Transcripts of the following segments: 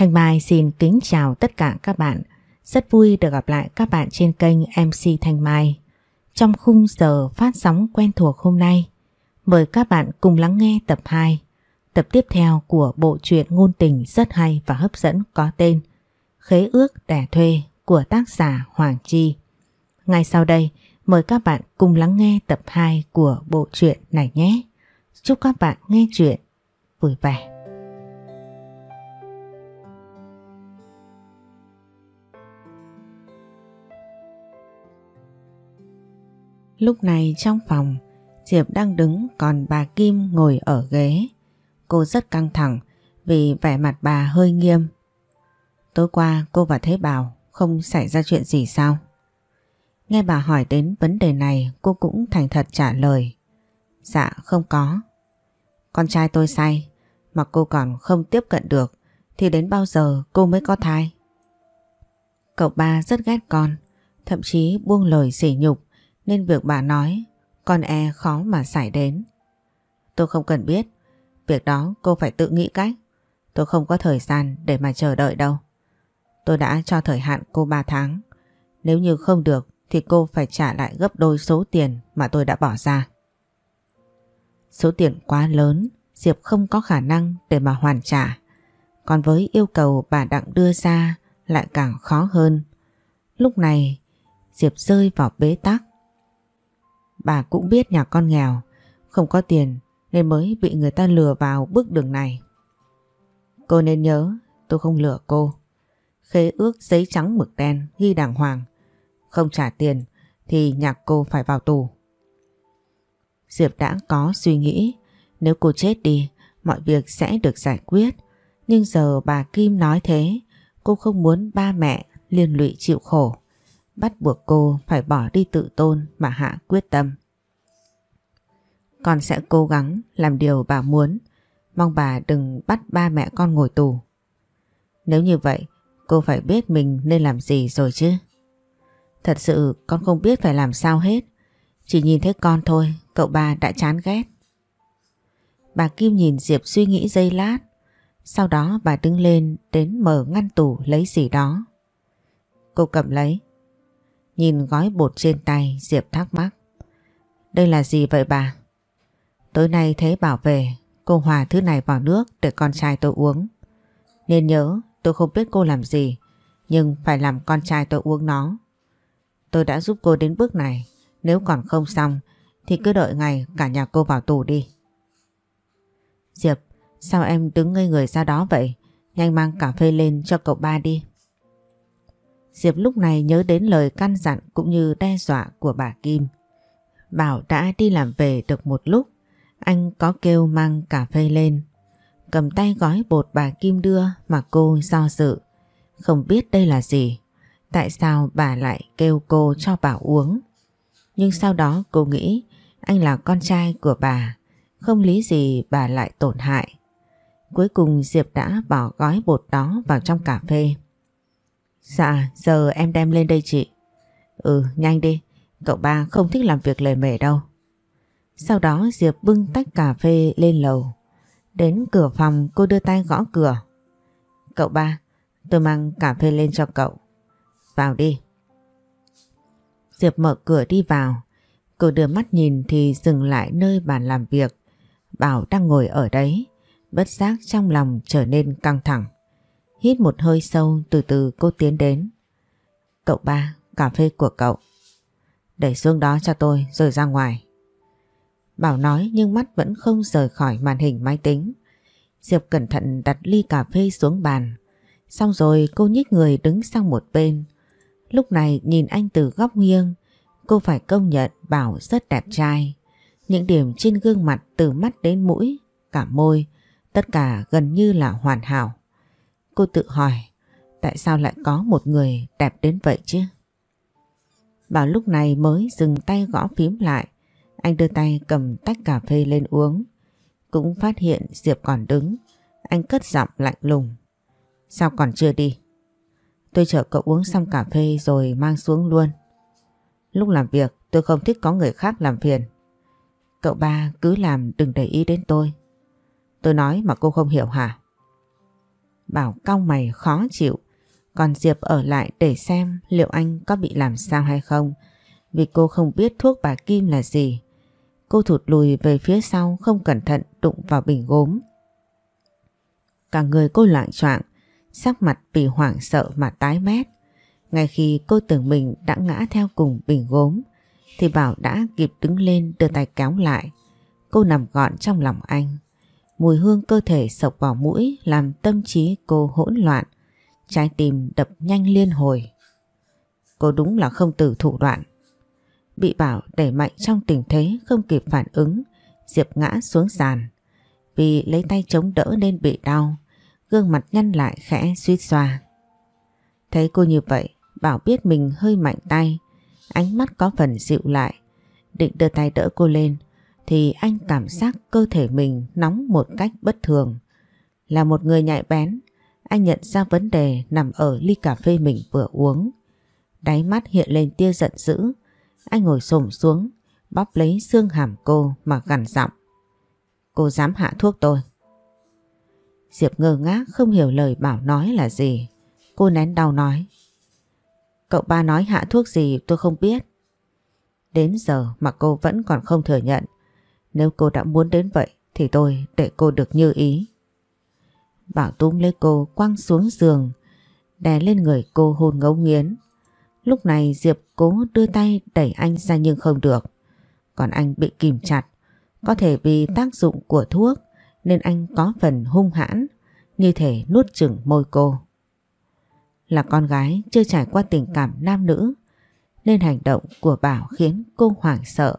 Thanh Mai xin kính chào tất cả các bạn. Rất vui được gặp lại các bạn trên kênh MC Thanh Mai. Trong khung giờ phát sóng quen thuộc hôm nay, mời các bạn cùng lắng nghe tập 2, tập tiếp theo của bộ truyện ngôn tình rất hay và hấp dẫn có tên Khế ước đẻ thuê của tác giả Hoàng Chi. Ngay sau đây, mời các bạn cùng lắng nghe tập 2 của bộ truyện này nhé. Chúc các bạn nghe chuyện vui vẻ. Lúc này trong phòng, Diệp đang đứng còn bà Kim ngồi ở ghế. Cô rất căng thẳng vì vẻ mặt bà hơi nghiêm. Tối qua cô và Thế Bảo không xảy ra chuyện gì sao? Nghe bà hỏi đến vấn đề này cô cũng thành thật trả lời. Dạ không có. Con trai tôi say mà cô còn không tiếp cận được thì đến bao giờ cô mới có thai? Cậu ba rất ghét con, thậm chí buông lời sỉ nhục nên việc bà nói con e khó mà xảy đến. Tôi không cần biết, việc đó cô phải tự nghĩ cách. Tôi không có thời gian để mà chờ đợi đâu. Tôi đã cho thời hạn cô 3 tháng. Nếu như không được thì cô phải trả lại gấp đôi số tiền mà tôi đã bỏ ra. Số tiền quá lớn, Diệp không có khả năng để mà hoàn trả. Còn với yêu cầu bà Đặng đưa ra lại càng khó hơn. Lúc này Diệp rơi vào bế tắc. Bà cũng biết nhà con nghèo, không có tiền nên mới bị người ta lừa vào bước đường này. Cô nên nhớ tôi không lừa cô. Khế ước giấy trắng mực đen ghi đàng hoàng. Không trả tiền thì nhạc cô phải vào tù. Diệp đã có suy nghĩ nếu cô chết đi mọi việc sẽ được giải quyết. Nhưng giờ bà Kim nói thế cô không muốn ba mẹ liên lụy chịu khổ bắt buộc cô phải bỏ đi tự tôn mà Hạ quyết tâm. Con sẽ cố gắng làm điều bà muốn, mong bà đừng bắt ba mẹ con ngồi tù. Nếu như vậy, cô phải biết mình nên làm gì rồi chứ. Thật sự con không biết phải làm sao hết, chỉ nhìn thấy con thôi, cậu ba đã chán ghét. Bà Kim nhìn Diệp suy nghĩ giây lát, sau đó bà đứng lên đến mở ngăn tủ lấy gì đó. Cô cầm lấy. Nhìn gói bột trên tay Diệp thắc mắc. Đây là gì vậy bà? Tối nay thế bảo về cô hòa thứ này vào nước để con trai tôi uống. Nên nhớ tôi không biết cô làm gì nhưng phải làm con trai tôi uống nó. Tôi đã giúp cô đến bước này nếu còn không xong thì cứ đợi ngày cả nhà cô vào tù đi. Diệp, sao em đứng ngây người ra đó vậy? Nhanh mang cà phê lên cho cậu ba đi. Diệp lúc này nhớ đến lời căn dặn cũng như đe dọa của bà Kim. Bảo đã đi làm về được một lúc, anh có kêu mang cà phê lên. Cầm tay gói bột bà Kim đưa mà cô do dự. Không biết đây là gì, tại sao bà lại kêu cô cho Bảo uống. Nhưng sau đó cô nghĩ anh là con trai của bà, không lý gì bà lại tổn hại. Cuối cùng Diệp đã bỏ gói bột đó vào trong cà phê. Dạ, giờ em đem lên đây chị. Ừ, nhanh đi, cậu ba không thích làm việc lề mề đâu. Sau đó Diệp bưng tách cà phê lên lầu. Đến cửa phòng cô đưa tay gõ cửa. Cậu ba, tôi mang cà phê lên cho cậu. Vào đi. Diệp mở cửa đi vào. Cô đưa mắt nhìn thì dừng lại nơi bàn làm việc. Bảo đang ngồi ở đấy. Bất giác trong lòng trở nên căng thẳng. Hít một hơi sâu từ từ cô tiến đến. Cậu ba, cà phê của cậu. Đẩy xuống đó cho tôi rồi ra ngoài. Bảo nói nhưng mắt vẫn không rời khỏi màn hình máy tính. Diệp cẩn thận đặt ly cà phê xuống bàn. Xong rồi cô nhích người đứng sang một bên. Lúc này nhìn anh từ góc nghiêng, cô phải công nhận Bảo rất đẹp trai. Những điểm trên gương mặt từ mắt đến mũi, cả môi, tất cả gần như là hoàn hảo. Cô tự hỏi, tại sao lại có một người đẹp đến vậy chứ? Bảo lúc này mới dừng tay gõ phím lại. Anh đưa tay cầm tách cà phê lên uống. Cũng phát hiện Diệp còn đứng. Anh cất giọng lạnh lùng. Sao còn chưa đi? Tôi chở cậu uống xong cà phê rồi mang xuống luôn. Lúc làm việc tôi không thích có người khác làm phiền. Cậu ba cứ làm đừng để ý đến tôi. Tôi nói mà cô không hiểu hả? Bảo cau mày khó chịu. Còn Diệp ở lại để xem liệu anh có bị làm sao hay không. Vì cô không biết thuốc bà Kim là gì. Cô thụt lùi về phía sau không cẩn thận đụng vào bình gốm. Cả người cô loạn choạng, sắc mặt vì hoảng sợ mà tái mét. Ngay khi cô tưởng mình đã ngã theo cùng bình gốm, thì Bảo đã kịp đứng lên đưa tay kéo lại. Cô nằm gọn trong lòng anh. Mùi hương cơ thể sộc vào mũi làm tâm trí cô hỗn loạn. Trái tim đập nhanh liên hồi. Cô đúng là không từ thủ đoạn. Bị Bảo đẩy mạnh trong tình thế không kịp phản ứng, Diệp ngã xuống sàn. Vì lấy tay chống đỡ nên bị đau, gương mặt nhăn lại khẽ suýt xoa. Thấy cô như vậy, Bảo biết mình hơi mạnh tay, ánh mắt có phần dịu lại. Định đưa tay đỡ cô lên, thì anh cảm giác cơ thể mình nóng một cách bất thường. Là một người nhạy bén, anh nhận ra vấn đề nằm ở ly cà phê mình vừa uống. Đáy mắt hiện lên tia giận dữ, anh ngồi xổm xuống, bóp lấy xương hàm cô mà gằn giọng. Cô dám hạ thuốc tôi. Diệp ngơ ngác không hiểu lời Bảo nói là gì. Cô nén đau nói. Cậu ba nói hạ thuốc gì tôi không biết. Đến giờ mà cô vẫn còn không thừa nhận. Nếu cô đã muốn đến vậy thì tôi để cô được như ý. Bảo túm lấy cô quăng xuống giường, đè lên người cô hôn ngấu nghiến. Lúc này Diệp cố đưa tay đẩy anh ra nhưng không được. Còn anh bị kìm chặt. Có thể vì tác dụng của thuốc nên anh có phần hung hãn như thể nuốt chửng môi cô. Là con gái chưa trải qua tình cảm nam nữ nên hành động của Bảo khiến cô hoảng sợ.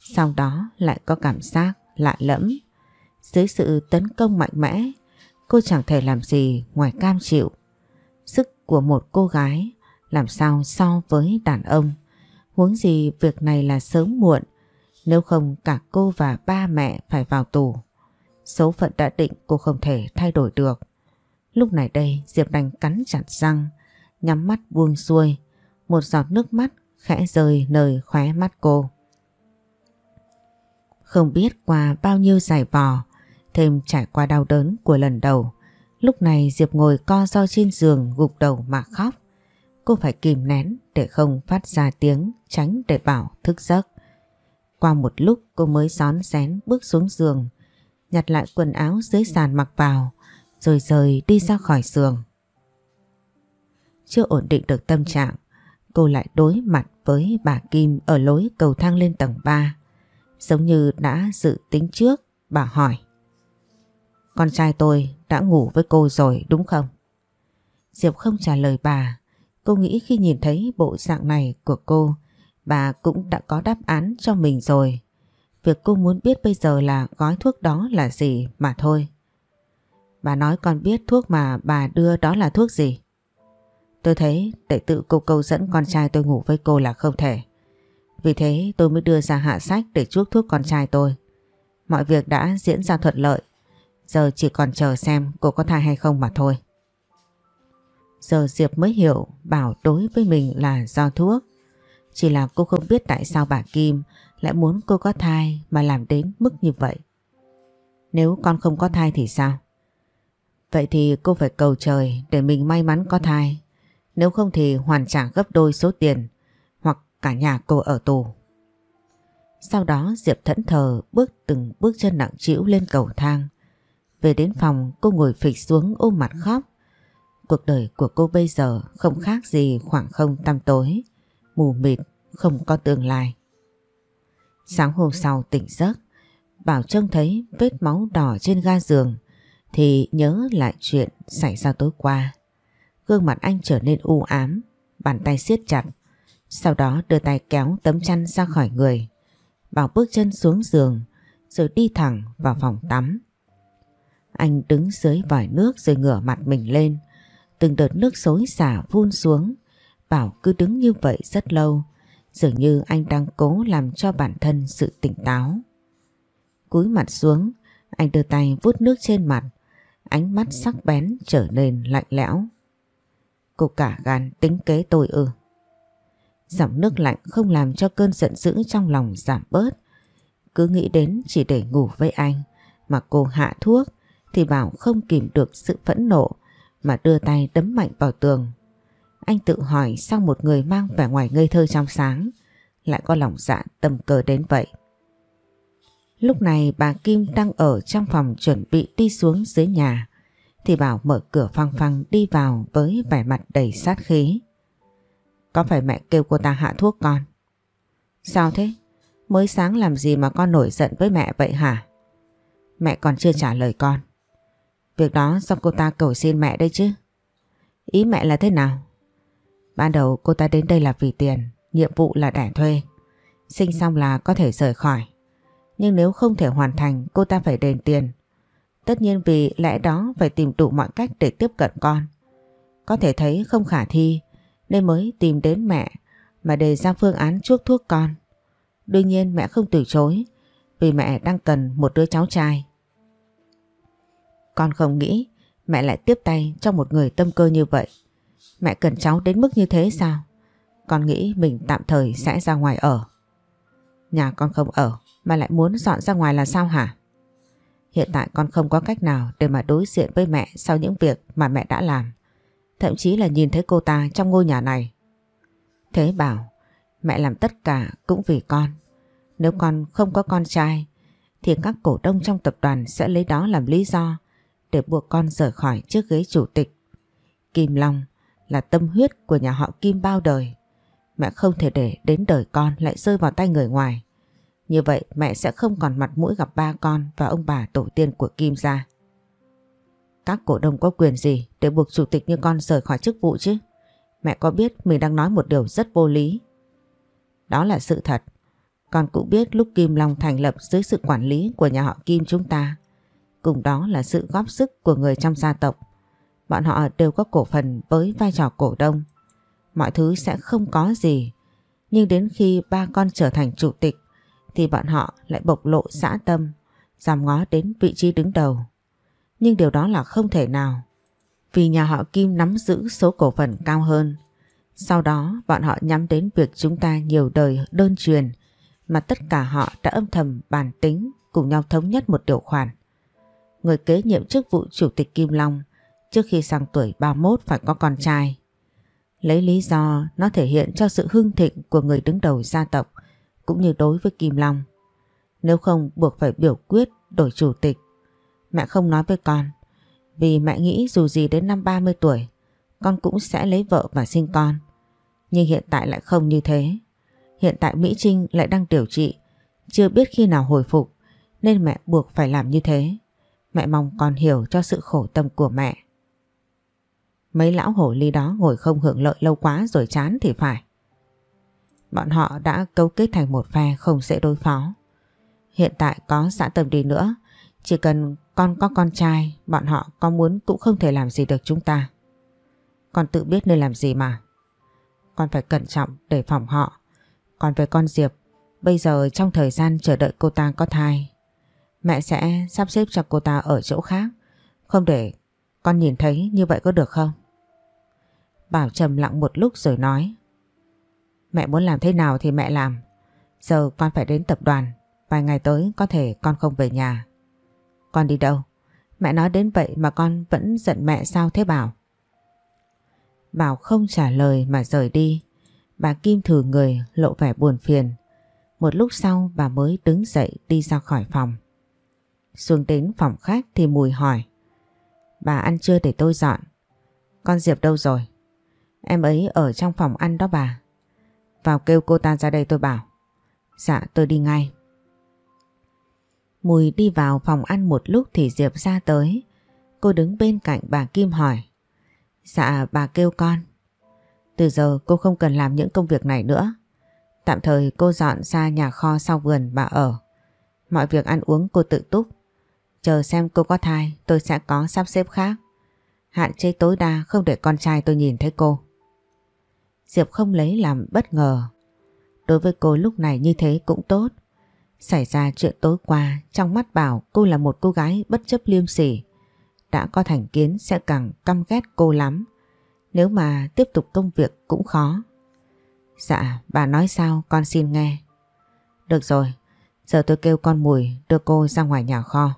Sau đó lại có cảm giác lạ lẫm. Dưới sự tấn công mạnh mẽ cô chẳng thể làm gì ngoài cam chịu. Sức của một cô gái làm sao so với đàn ông. Huống gì việc này là sớm muộn, nếu không cả cô và ba mẹ phải vào tù. Số phận đã định cô không thể thay đổi được. Lúc này đây Diệp đành cắn chặt răng, nhắm mắt buông xuôi, một giọt nước mắt khẽ rơi nơi khóe mắt cô. Không biết qua bao nhiêu giải vò, thêm trải qua đau đớn của lần đầu, lúc này Diệp ngồi co do trên giường gục đầu mà khóc. Cô phải kìm nén để không phát ra tiếng tránh để Bảo thức giấc. Qua một lúc cô mới gión xén bước xuống giường, nhặt lại quần áo dưới sàn mặc vào, rồi rời đi ra khỏi giường. Chưa ổn định được tâm trạng, cô lại đối mặt với bà Kim ở lối cầu thang lên tầng 3. Giống như đã dự tính trước, bà hỏi. Con trai tôi đã ngủ với cô rồi đúng không? Diệp không trả lời bà Cô nghĩ khi nhìn thấy bộ dạng này của cô, bà cũng đã có đáp án cho mình rồi. Việc cô muốn biết bây giờ là gói thuốc đó là gì mà thôi. Bà nói con biết thuốc mà bà đưa đó là thuốc gì? Tôi thấy để tự cô câu dẫn con trai tôi ngủ với cô là không thể. Vì thế tôi mới đưa ra hạ sách để chuốc thuốc con trai tôi. Mọi việc đã diễn ra thuận lợi. Giờ chỉ còn chờ xem cô có thai hay không mà thôi. Giờ Diệp mới hiểu, Bảo đối với mình là do thuốc. Chỉ là cô không biết tại sao bà Kim lại muốn cô có thai mà làm đến mức như vậy. Nếu con không có thai thì sao? Vậy thì cô phải cầu trời để mình may mắn có thai. Nếu không thì hoàn trả gấp đôi số tiền cả nhà cô ở tù. Sau đó Diệp thẫn thờ bước từng bước chân nặng trĩu lên cầu thang. Về đến phòng cô ngồi phịch xuống ôm mặt khóc. Cuộc đời của cô bây giờ không khác gì khoảng không tăm tối, mù mịt, không có tương lai. Sáng hôm sau tỉnh giấc, Bảo trông thấy vết máu đỏ trên ga giường thì nhớ lại chuyện xảy ra tối qua. Gương mặt anh trở nên u ám, bàn tay siết chặt, sau đó đưa tay kéo tấm chăn ra khỏi người. Bảo bước chân xuống giường rồi đi thẳng vào phòng tắm. Anh đứng dưới vòi nước rồi ngửa mặt mình lên, Từng đợt nước xối xả phun xuống. Bảo cứ đứng như vậy rất lâu Dường như anh đang cố làm cho bản thân sự tỉnh táo. Cúi mặt xuống Anh đưa tay vuốt nước trên mặt. Ánh mắt sắc bén trở nên lạnh lẽo. Cô cả gan tính kế tôi ư? Giọng nước lạnh không làm cho cơn giận dữ trong lòng giảm bớt Cứ nghĩ đến chỉ để ngủ với anh, Mà cô hạ thuốc, Thì Bảo không kìm được sự phẫn nộ, mà đưa tay đấm mạnh vào tường. Anh tự hỏi sao một người mang vẻ ngoài ngây thơ trong sáng, lại có lòng dạ tầm cờ đến vậy. Lúc này bà Kim đang ở trong phòng chuẩn bị đi xuống dưới nhà, thì Bảo mở cửa phăng phăng đi vào với vẻ mặt đầy sát khí. Có phải mẹ kêu cô ta hạ thuốc con? Sao thế? Mới sáng làm gì mà con nổi giận với mẹ vậy hả? Mẹ còn chưa trả lời con. Việc đó do cô ta cầu xin mẹ đây chứ. Ý mẹ là thế nào? Ban đầu cô ta đến đây là vì tiền, nhiệm vụ là đẻ thuê. Sinh xong là có thể rời khỏi. Nhưng nếu không thể hoàn thành cô ta phải đền tiền. Tất nhiên vì lẽ đó phải tìm đủ mọi cách để tiếp cận con. Có thể thấy không khả thi nên mới tìm đến mẹ, mà đề ra phương án chuốc thuốc con. Đương nhiên mẹ không từ chối, vì mẹ đang cần một đứa cháu trai. Con không nghĩ mẹ lại tiếp tay cho một người tâm cơ như vậy. Mẹ cần cháu đến mức như thế sao? Con nghĩ mình tạm thời sẽ ra ngoài ở. Nhà con không ở, mà lại muốn dọn ra ngoài là sao hả? Hiện tại con không có cách nào để mà đối diện với mẹ sau những việc mà mẹ đã làm. Thậm chí là nhìn thấy cô ta trong ngôi nhà này. Thế bảo, mẹ làm tất cả cũng vì con. Nếu con không có con trai, thì các cổ đông trong tập đoàn sẽ lấy đó làm lý do để buộc con rời khỏi chiếc ghế chủ tịch. Kim Long là tâm huyết của nhà họ Kim bao đời. Mẹ không thể để đến đời con lại rơi vào tay người ngoài. Như vậy mẹ sẽ không còn mặt mũi gặp ba con và ông bà tổ tiên của Kim ra. Các cổ đông có quyền gì để buộc chủ tịch như con rời khỏi chức vụ chứ? Mẹ có biết mình đang nói một điều rất vô lý. Đó là sự thật. Con cũng biết lúc Kim Long thành lập dưới sự quản lý của nhà họ Kim chúng ta. Cùng đó là sự góp sức của người trong gia tộc. Bọn họ đều có cổ phần với vai trò cổ đông. Mọi thứ sẽ không có gì. Nhưng đến khi ba con trở thành chủ tịch thì bọn họ lại bộc lộ xã tâm, giảm ngó đến vị trí đứng đầu. Nhưng điều đó là không thể nào, vì nhà họ Kim nắm giữ số cổ phần cao hơn. Sau đó bọn họ nhắm đến việc chúng ta nhiều đời đơn truyền mà tất cả họ đã âm thầm bàn tính cùng nhau thống nhất một điều khoản. Người kế nhiệm chức vụ chủ tịch Kim Long trước khi sang tuổi 31 phải có con trai. Lấy lý do nó thể hiện cho sự hưng thịnh của người đứng đầu gia tộc cũng như đối với Kim Long. Nếu không buộc phải biểu quyết đổi chủ tịch. Mẹ không nói với con vì mẹ nghĩ dù gì đến năm 30 tuổi con cũng sẽ lấy vợ và sinh con. Nhưng hiện tại lại không như thế. Hiện tại Mỹ Trinh lại đang điều trị chưa biết khi nào hồi phục nên mẹ buộc phải làm như thế. Mẹ mong con hiểu cho sự khổ tâm của mẹ. Mấy lão hổ ly đó ngồi không hưởng lợi lâu quá rồi chán thì phải. Bọn họ đã cấu kết thành một phe không dễ đối phó. Hiện tại có xã tầm đi nữa, chỉ cần con có con trai, bọn họ có muốn cũng không thể làm gì được chúng ta. Con tự biết nên làm gì mà. Con phải cẩn trọng để phòng họ. Còn về con Diệp, bây giờ trong thời gian chờ đợi cô ta có thai, mẹ sẽ sắp xếp cho cô ta ở chỗ khác, không để con nhìn thấy như vậy có được không? Bảo trầm lặng một lúc rồi nói. Mẹ muốn làm thế nào thì mẹ làm. Giờ con phải đến tập đoàn. Vài ngày tới có thể con không về nhà. Con đi đâu? Mẹ nói đến vậy mà con vẫn giận mẹ sao thế Bảo? Bảo không trả lời mà rời đi. Bà Kim thử người, lộ vẻ buồn phiền. Một lúc sau, bà mới đứng dậy đi ra khỏi phòng. Xuống đến phòng khách thì Mùi hỏi. Bà ăn chưa để tôi dọn? Con Diệp đâu rồi? Em ấy ở trong phòng ăn đó bà. Vào kêu cô ta ra đây tôi bảo. Dạ tôi đi ngay. Mùi đi vào phòng ăn một lúc thì Diệp ra tới. Cô đứng bên cạnh bà Kim hỏi. Dạ bà kêu con. Từ giờ cô không cần làm những công việc này nữa. Tạm thời cô dọn ra nhà kho sau vườn bà ở. Mọi việc ăn uống cô tự túc. Chờ xem cô có thai, tôi sẽ có sắp xếp khác. Hạn chế tối đa không để con trai tôi nhìn thấy cô. Diệp không lấy làm bất ngờ. Đối với cô lúc này như thế cũng tốt. Xảy ra chuyện tối qua trong mắt bảo cô là một cô gái bất chấp liêm sỉ. Đã có thành kiến sẽ càng căm ghét cô lắm. Nếu mà tiếp tục công việc cũng khó. Dạ, bà nói sao con xin nghe. Được rồi, giờ tôi kêu con Mùi đưa cô ra ngoài nhà kho.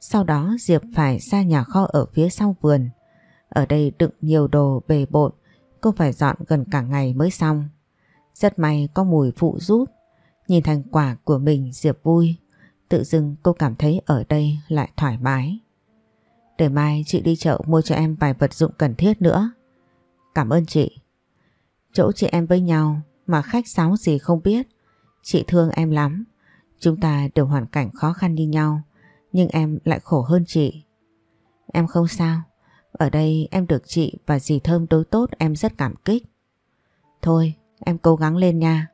Sau đó Diệp phải ra nhà kho ở phía sau vườn. Ở đây đựng nhiều đồ bề bộn, cô phải dọn gần cả ngày mới xong. Rất may có mùi phụ giúp, nhìn thành quả của mình, Diệp vui. Tự dưng cô cảm thấy ở đây lại thoải mái. Để mai chị đi chợ mua cho em vài vật dụng cần thiết nữa. Cảm ơn chị. Chỗ chị em với nhau mà khách sáo gì không biết. Chị thương em lắm. Chúng ta đều hoàn cảnh khó khăn như nhau. Nhưng em lại khổ hơn chị. Em không sao. Ở đây em được chị và dì Thơm đối tốt, em rất cảm kích. Thôi, em cố gắng lên nha.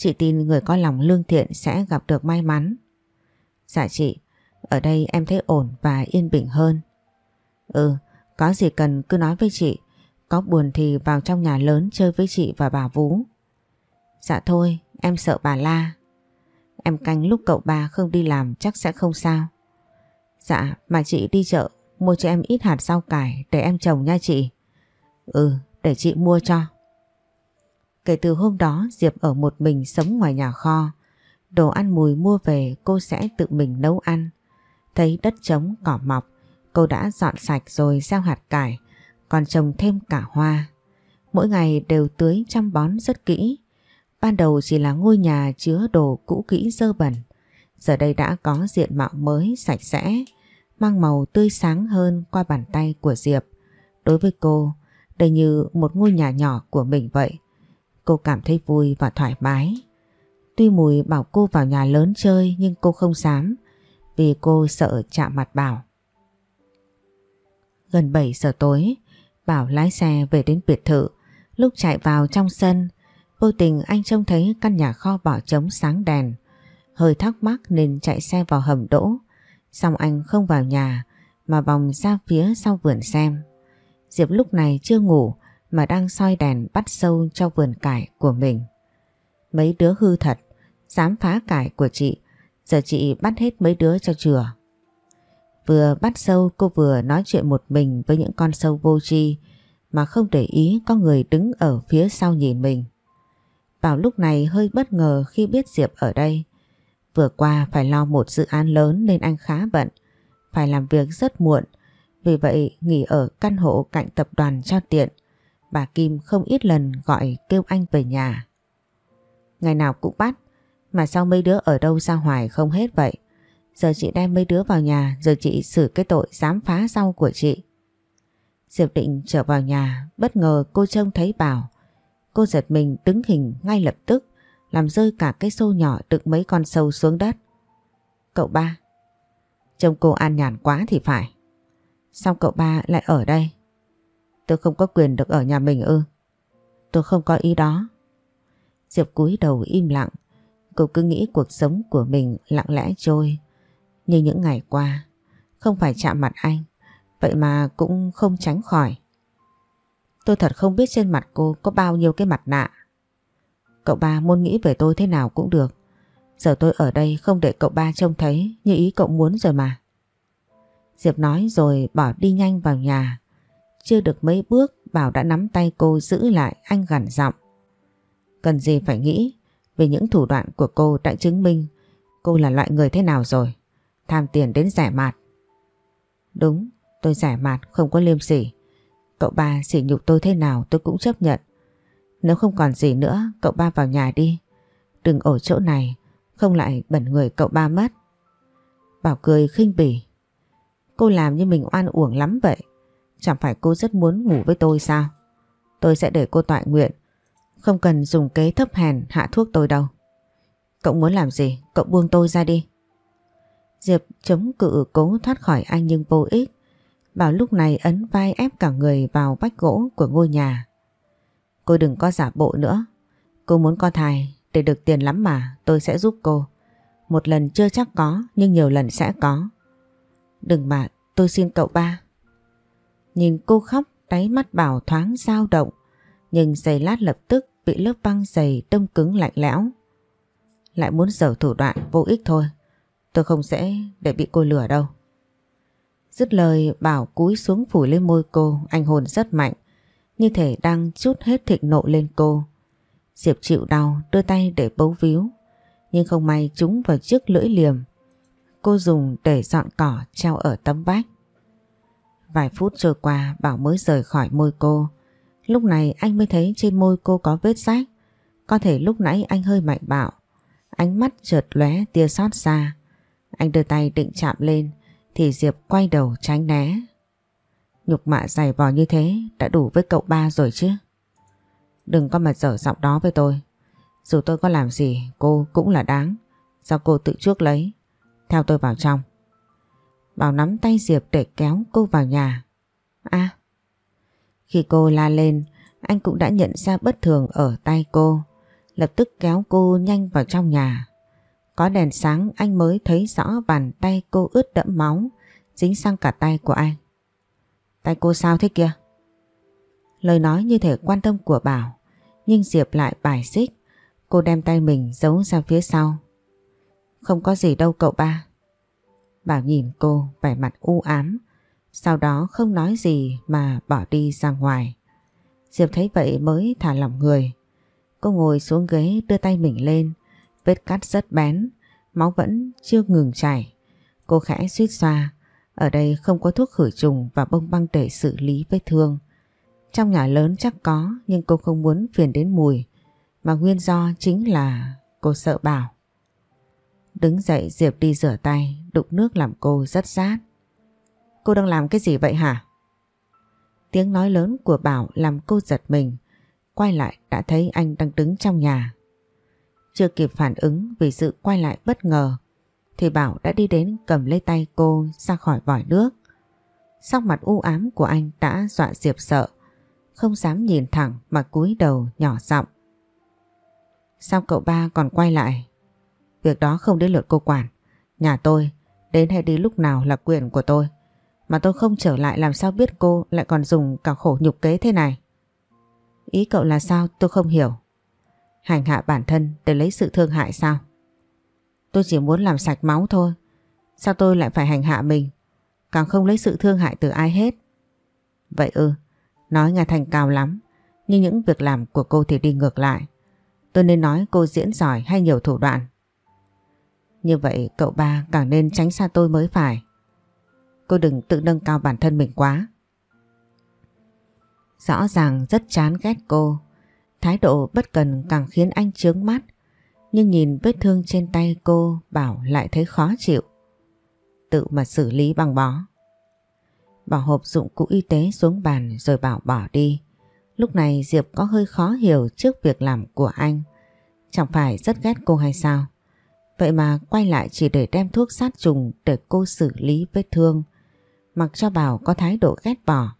Chị tin người có lòng lương thiện sẽ gặp được may mắn. Dạ chị, ở đây em thấy ổn và yên bình hơn. Ừ, có gì cần cứ nói với chị. Có buồn thì vào trong nhà lớn chơi với chị và bà Vú. Dạ thôi, em sợ bà la. Em canh lúc cậu ba không đi làm chắc sẽ không sao. Dạ, mà chị đi chợ mua cho em ít hạt rau cải để em trồng nha chị. Ừ, để chị mua cho. Kể từ hôm đó Diệp ở một mình sống ngoài nhà kho. Đồ ăn mùi mua về cô sẽ tự mình nấu ăn. Thấy đất trống cỏ mọc, cô đã dọn sạch rồi gieo hạt cải, còn trồng thêm cả hoa. Mỗi ngày đều tưới chăm bón rất kỹ. Ban đầu chỉ là ngôi nhà chứa đồ cũ kỹ dơ bẩn. Giờ đây đã có diện mạo mới sạch sẽ, mang màu tươi sáng hơn qua bàn tay của Diệp. Đối với cô, đây như một ngôi nhà nhỏ của mình vậy. Cô cảm thấy vui và thoải mái. Tuy Mùi bảo cô vào nhà lớn chơi nhưng cô không dám vì cô sợ chạm mặt Bảo. Gần 7 giờ tối, Bảo lái xe về đến biệt thự. Lúc chạy vào trong sân, vô tình anh trông thấy căn nhà kho bỏ trống sáng đèn. Hơi thắc mắc nên chạy xe vào hầm đỗ. Xong anh không vào nhà mà vòng ra phía sau vườn xem. Diệp lúc này chưa ngủ mà đang soi đèn bắt sâu cho vườn cải của mình. Mấy đứa hư thật, dám phá cải của chị, giờ chị bắt hết mấy đứa cho chừa. Vừa bắt sâu cô vừa nói chuyện một mình với những con sâu vô tri mà không để ý có người đứng ở phía sau nhìn mình. vào lúc này hơi bất ngờ khi biết Diệp ở đây. Vừa qua phải lo một dự án lớn nên anh khá bận, phải làm việc rất muộn, vì vậy nghỉ ở căn hộ cạnh tập đoàn cho tiện. Bà Kim không ít lần gọi kêu anh về nhà. Ngày nào cũng bắt, mà sao mấy đứa ở đâu ra hoài không hết vậy? Giờ chị đem mấy đứa vào nhà rồi chị xử cái tội dám phá rau của chị. Diệp định trở vào nhà, bất ngờ cô trông thấy Bảo. Cô giật mình đứng hình ngay lập tức, làm rơi cả cái xô nhỏ đựng mấy con sâu xuống đất. Cậu ba. Trông cô an nhàn quá thì phải. Sao cậu ba lại ở đây? Tôi không có quyền được ở nhà mình ư? Tôi không có ý đó. Diệp cúi đầu im lặng. Cô cứ nghĩ cuộc sống của mình lặng lẽ trôi. Như những ngày qua. Không phải chạm mặt anh. Vậy mà cũng không tránh khỏi. Tôi thật không biết trên mặt cô có bao nhiêu cái mặt nạ. Cậu ba muốn nghĩ về tôi thế nào cũng được. Giờ tôi ở đây không để cậu ba trông thấy như ý cậu muốn rồi mà. Diệp nói rồi bỏ đi nhanh vào nhà. Chưa được mấy bước Bảo đã nắm tay cô giữ lại anh gằn giọng. Cần gì phải nghĩ vì những thủ đoạn của cô đã chứng minh cô là loại người thế nào rồi. Tham tiền đến rẻ mạt. Đúng, tôi rẻ mạt không có liêm sỉ. Cậu ba sỉ nhục tôi thế nào tôi cũng chấp nhận. Nếu không còn gì nữa cậu ba vào nhà đi. Đừng ở chỗ này không lại bẩn người cậu ba mất. Bảo cười khinh bỉ. Cô làm như mình oan uổng lắm vậy. Chẳng phải cô rất muốn ngủ với tôi sao? Tôi sẽ để cô tọa nguyện. Không cần dùng kế thấp hèn, hạ thuốc tôi đâu. Cậu muốn làm gì? Cậu buông tôi ra đi. Diệp chống cự cố thoát khỏi anh nhưng vô ích. Bảo lúc này ấn vai ép cả người vào vách gỗ của ngôi nhà. Cô đừng có giả bộ nữa. Cô muốn con thai, để được tiền lắm mà, tôi sẽ giúp cô. Một lần chưa chắc có, nhưng nhiều lần sẽ có. Đừng mà, tôi xin cậu ba. Nhìn cô khóc đáy mắt bảo thoáng dao động nhưng giày lát lập tức bị lớp băng dày đông cứng lạnh lẽo. Lại muốn giở thủ đoạn vô ích thôi. Tôi không sẽ để bị cô lừa đâu. Dứt lời bảo cúi xuống phủ lên môi cô, anh hồn rất mạnh, như thể đang chút hết thịnh nộ lên cô. Diệp chịu đau, đưa tay để bấu víu, nhưng không may trúng vào chiếc lưỡi liềm. Cô dùng để dọn cỏ treo ở tấm vách. Vài phút trôi qua, Bảo mới rời khỏi môi cô. Lúc này anh mới thấy trên môi cô có vết rách. Có thể lúc nãy anh hơi mạnh bạo. Ánh mắt chợt lóe, tia xót xa. Anh đưa tay định chạm lên, thì Diệp quay đầu tránh né. Nhục mạ dày vò như thế, đã đủ với cậu ba rồi chứ. Đừng có mà dở giọng đó với tôi. Dù tôi có làm gì, cô cũng là đáng. Do cô tự chuốc lấy. Theo tôi vào trong. Bảo nắm tay Diệp để kéo cô vào nhà. À. Khi cô la lên, anh cũng đã nhận ra bất thường ở tay cô. Lập tức kéo cô nhanh vào trong nhà. Có đèn sáng anh mới thấy rõ bàn tay cô ướt đẫm máu, dính sang cả tay của anh. Tay cô sao thế kia? Lời nói như thể quan tâm của Bảo, nhưng Diệp lại bài xích. Cô đem tay mình giấu ra phía sau. Không có gì đâu cậu ba. Bảo nhìn cô vẻ mặt u ám, sau đó không nói gì mà bỏ đi ra ngoài. Diệp thấy vậy mới thả lỏng người. Cô ngồi xuống ghế đưa tay mình lên, vết cắt rất bén, máu vẫn chưa ngừng chảy. Cô khẽ suýt xoa, ở đây không có thuốc khử trùng và bông băng để xử lý vết thương. Trong nhà lớn chắc có nhưng cô không muốn phiền đến mùi, mà nguyên do chính là cô sợ Bảo. Đứng dậy Diệp đi rửa tay, đụng nước làm cô rất rát. Cô đang làm cái gì vậy hả? Tiếng nói lớn của Bảo làm cô giật mình. Quay lại đã thấy anh đang đứng trong nhà. Chưa kịp phản ứng vì sự quay lại bất ngờ thì Bảo đã đi đến cầm lấy tay cô ra khỏi vòi nước. Sắc mặt u ám của anh đã dọa Diệp sợ. Không dám nhìn thẳng mà cúi đầu nhỏ giọng. Sao cậu ba còn quay lại? Việc đó không đến lượt cô quản. Nhà tôi, đến hay đi lúc nào là quyền của tôi. Mà tôi không trở lại làm sao biết cô lại còn dùng cả khổ nhục kế thế này. Ý cậu là sao tôi không hiểu. Hành hạ bản thân để lấy sự thương hại sao? Tôi chỉ muốn làm sạch máu thôi. Sao tôi lại phải hành hạ mình? Càng không lấy sự thương hại từ ai hết. Vậy ư, nói nghe thành cao lắm. Nhưng những việc làm của cô thì đi ngược lại. Tôi nên nói cô diễn giỏi hay nhiều thủ đoạn. Như vậy cậu ba càng nên tránh xa tôi mới phải. Cô đừng tự nâng cao bản thân mình quá. Rõ ràng rất chán ghét cô. Thái độ bất cần càng khiến anh chướng mắt. Nhưng nhìn vết thương trên tay cô Bảo lại thấy khó chịu. Tự mà xử lý bằng bó. Bảo hộp dụng cụ y tế xuống bàn rồi Bảo bỏ đi. Lúc này Diệp có hơi khó hiểu trước việc làm của anh. Chẳng phải rất ghét cô hay sao? Vậy mà quay lại chỉ để đem thuốc sát trùng để cô xử lý vết thương. Mặc cho Bảo có thái độ ghét bỏ,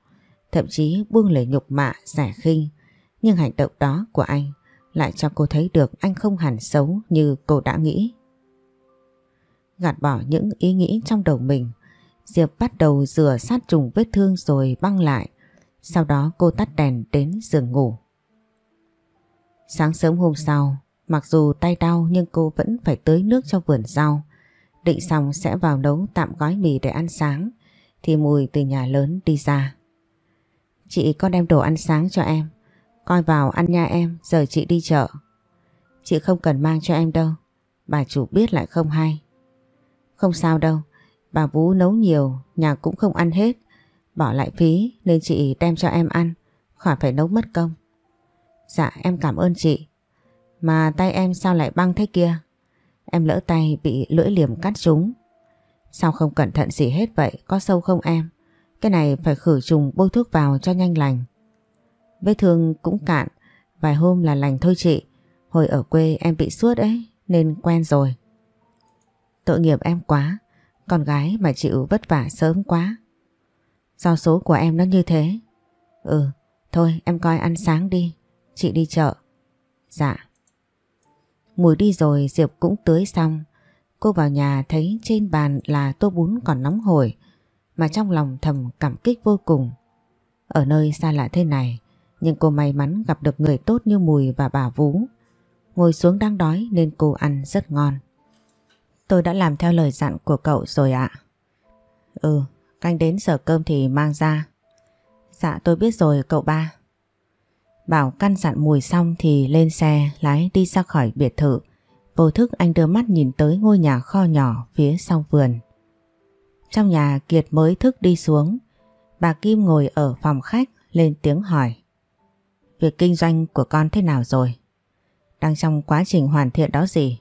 thậm chí buông lời nhục mạ, giả khinh. Nhưng hành động đó của anh lại cho cô thấy được anh không hẳn xấu như cô đã nghĩ. Gạt bỏ những ý nghĩ trong đầu mình, Diệp bắt đầu rửa sát trùng vết thương rồi băng lại. Sau đó cô tắt đèn đến giường ngủ. Sáng sớm hôm sau, mặc dù tay đau nhưng cô vẫn phải tưới nước cho vườn rau. Định xong sẽ vào nấu tạm gói mì để ăn sáng, thì mùi từ nhà lớn đi ra. Chị có đem đồ ăn sáng cho em. Coi vào ăn nha em, giờ chị đi chợ. Chị không cần mang cho em đâu, bà chủ biết lại không hay. Không sao đâu, bà Vũ nấu nhiều, nhà cũng không ăn hết. Bỏ lại phí nên chị đem cho em ăn, khỏi phải nấu mất công. Dạ em cảm ơn chị. Mà tay em sao lại băng thế kia? Em lỡ tay bị lưỡi liềm cắt trúng. Sao không cẩn thận gì hết vậy, có sâu không em? Cái này phải khử trùng bôi thuốc vào cho nhanh lành. Vết thương cũng cạn, vài hôm là lành thôi chị. Hồi ở quê em bị suốt ấy, nên quen rồi. Tội nghiệp em quá, con gái mà chịu vất vả sớm quá. Do số của em nó như thế. Ừ, thôi em coi ăn sáng đi, chị đi chợ. Dạ. Mùi đi rồi Diệp cũng tưới xong. Cô vào nhà thấy trên bàn là tô bún còn nóng hổi, mà trong lòng thầm cảm kích vô cùng. Ở nơi xa lạ thế này, nhưng cô may mắn gặp được người tốt như Mùi và bà vũ Ngồi xuống đang đói nên cô ăn rất ngon. Tôi đã làm theo lời dặn của cậu rồi ạ. Ừ, canh đến giờ cơm thì mang ra. Dạ tôi biết rồi cậu ba. Bảo căn dặn Mùi xong thì lên xe, lái đi ra khỏi biệt thự. Vô thức anh đưa mắt nhìn tới ngôi nhà kho nhỏ phía sau vườn. Trong nhà, Kiệt mới thức đi xuống. Bà Kim ngồi ở phòng khách, lên tiếng hỏi. Việc kinh doanh của con thế nào rồi? Đang trong quá trình hoàn thiện đó gì?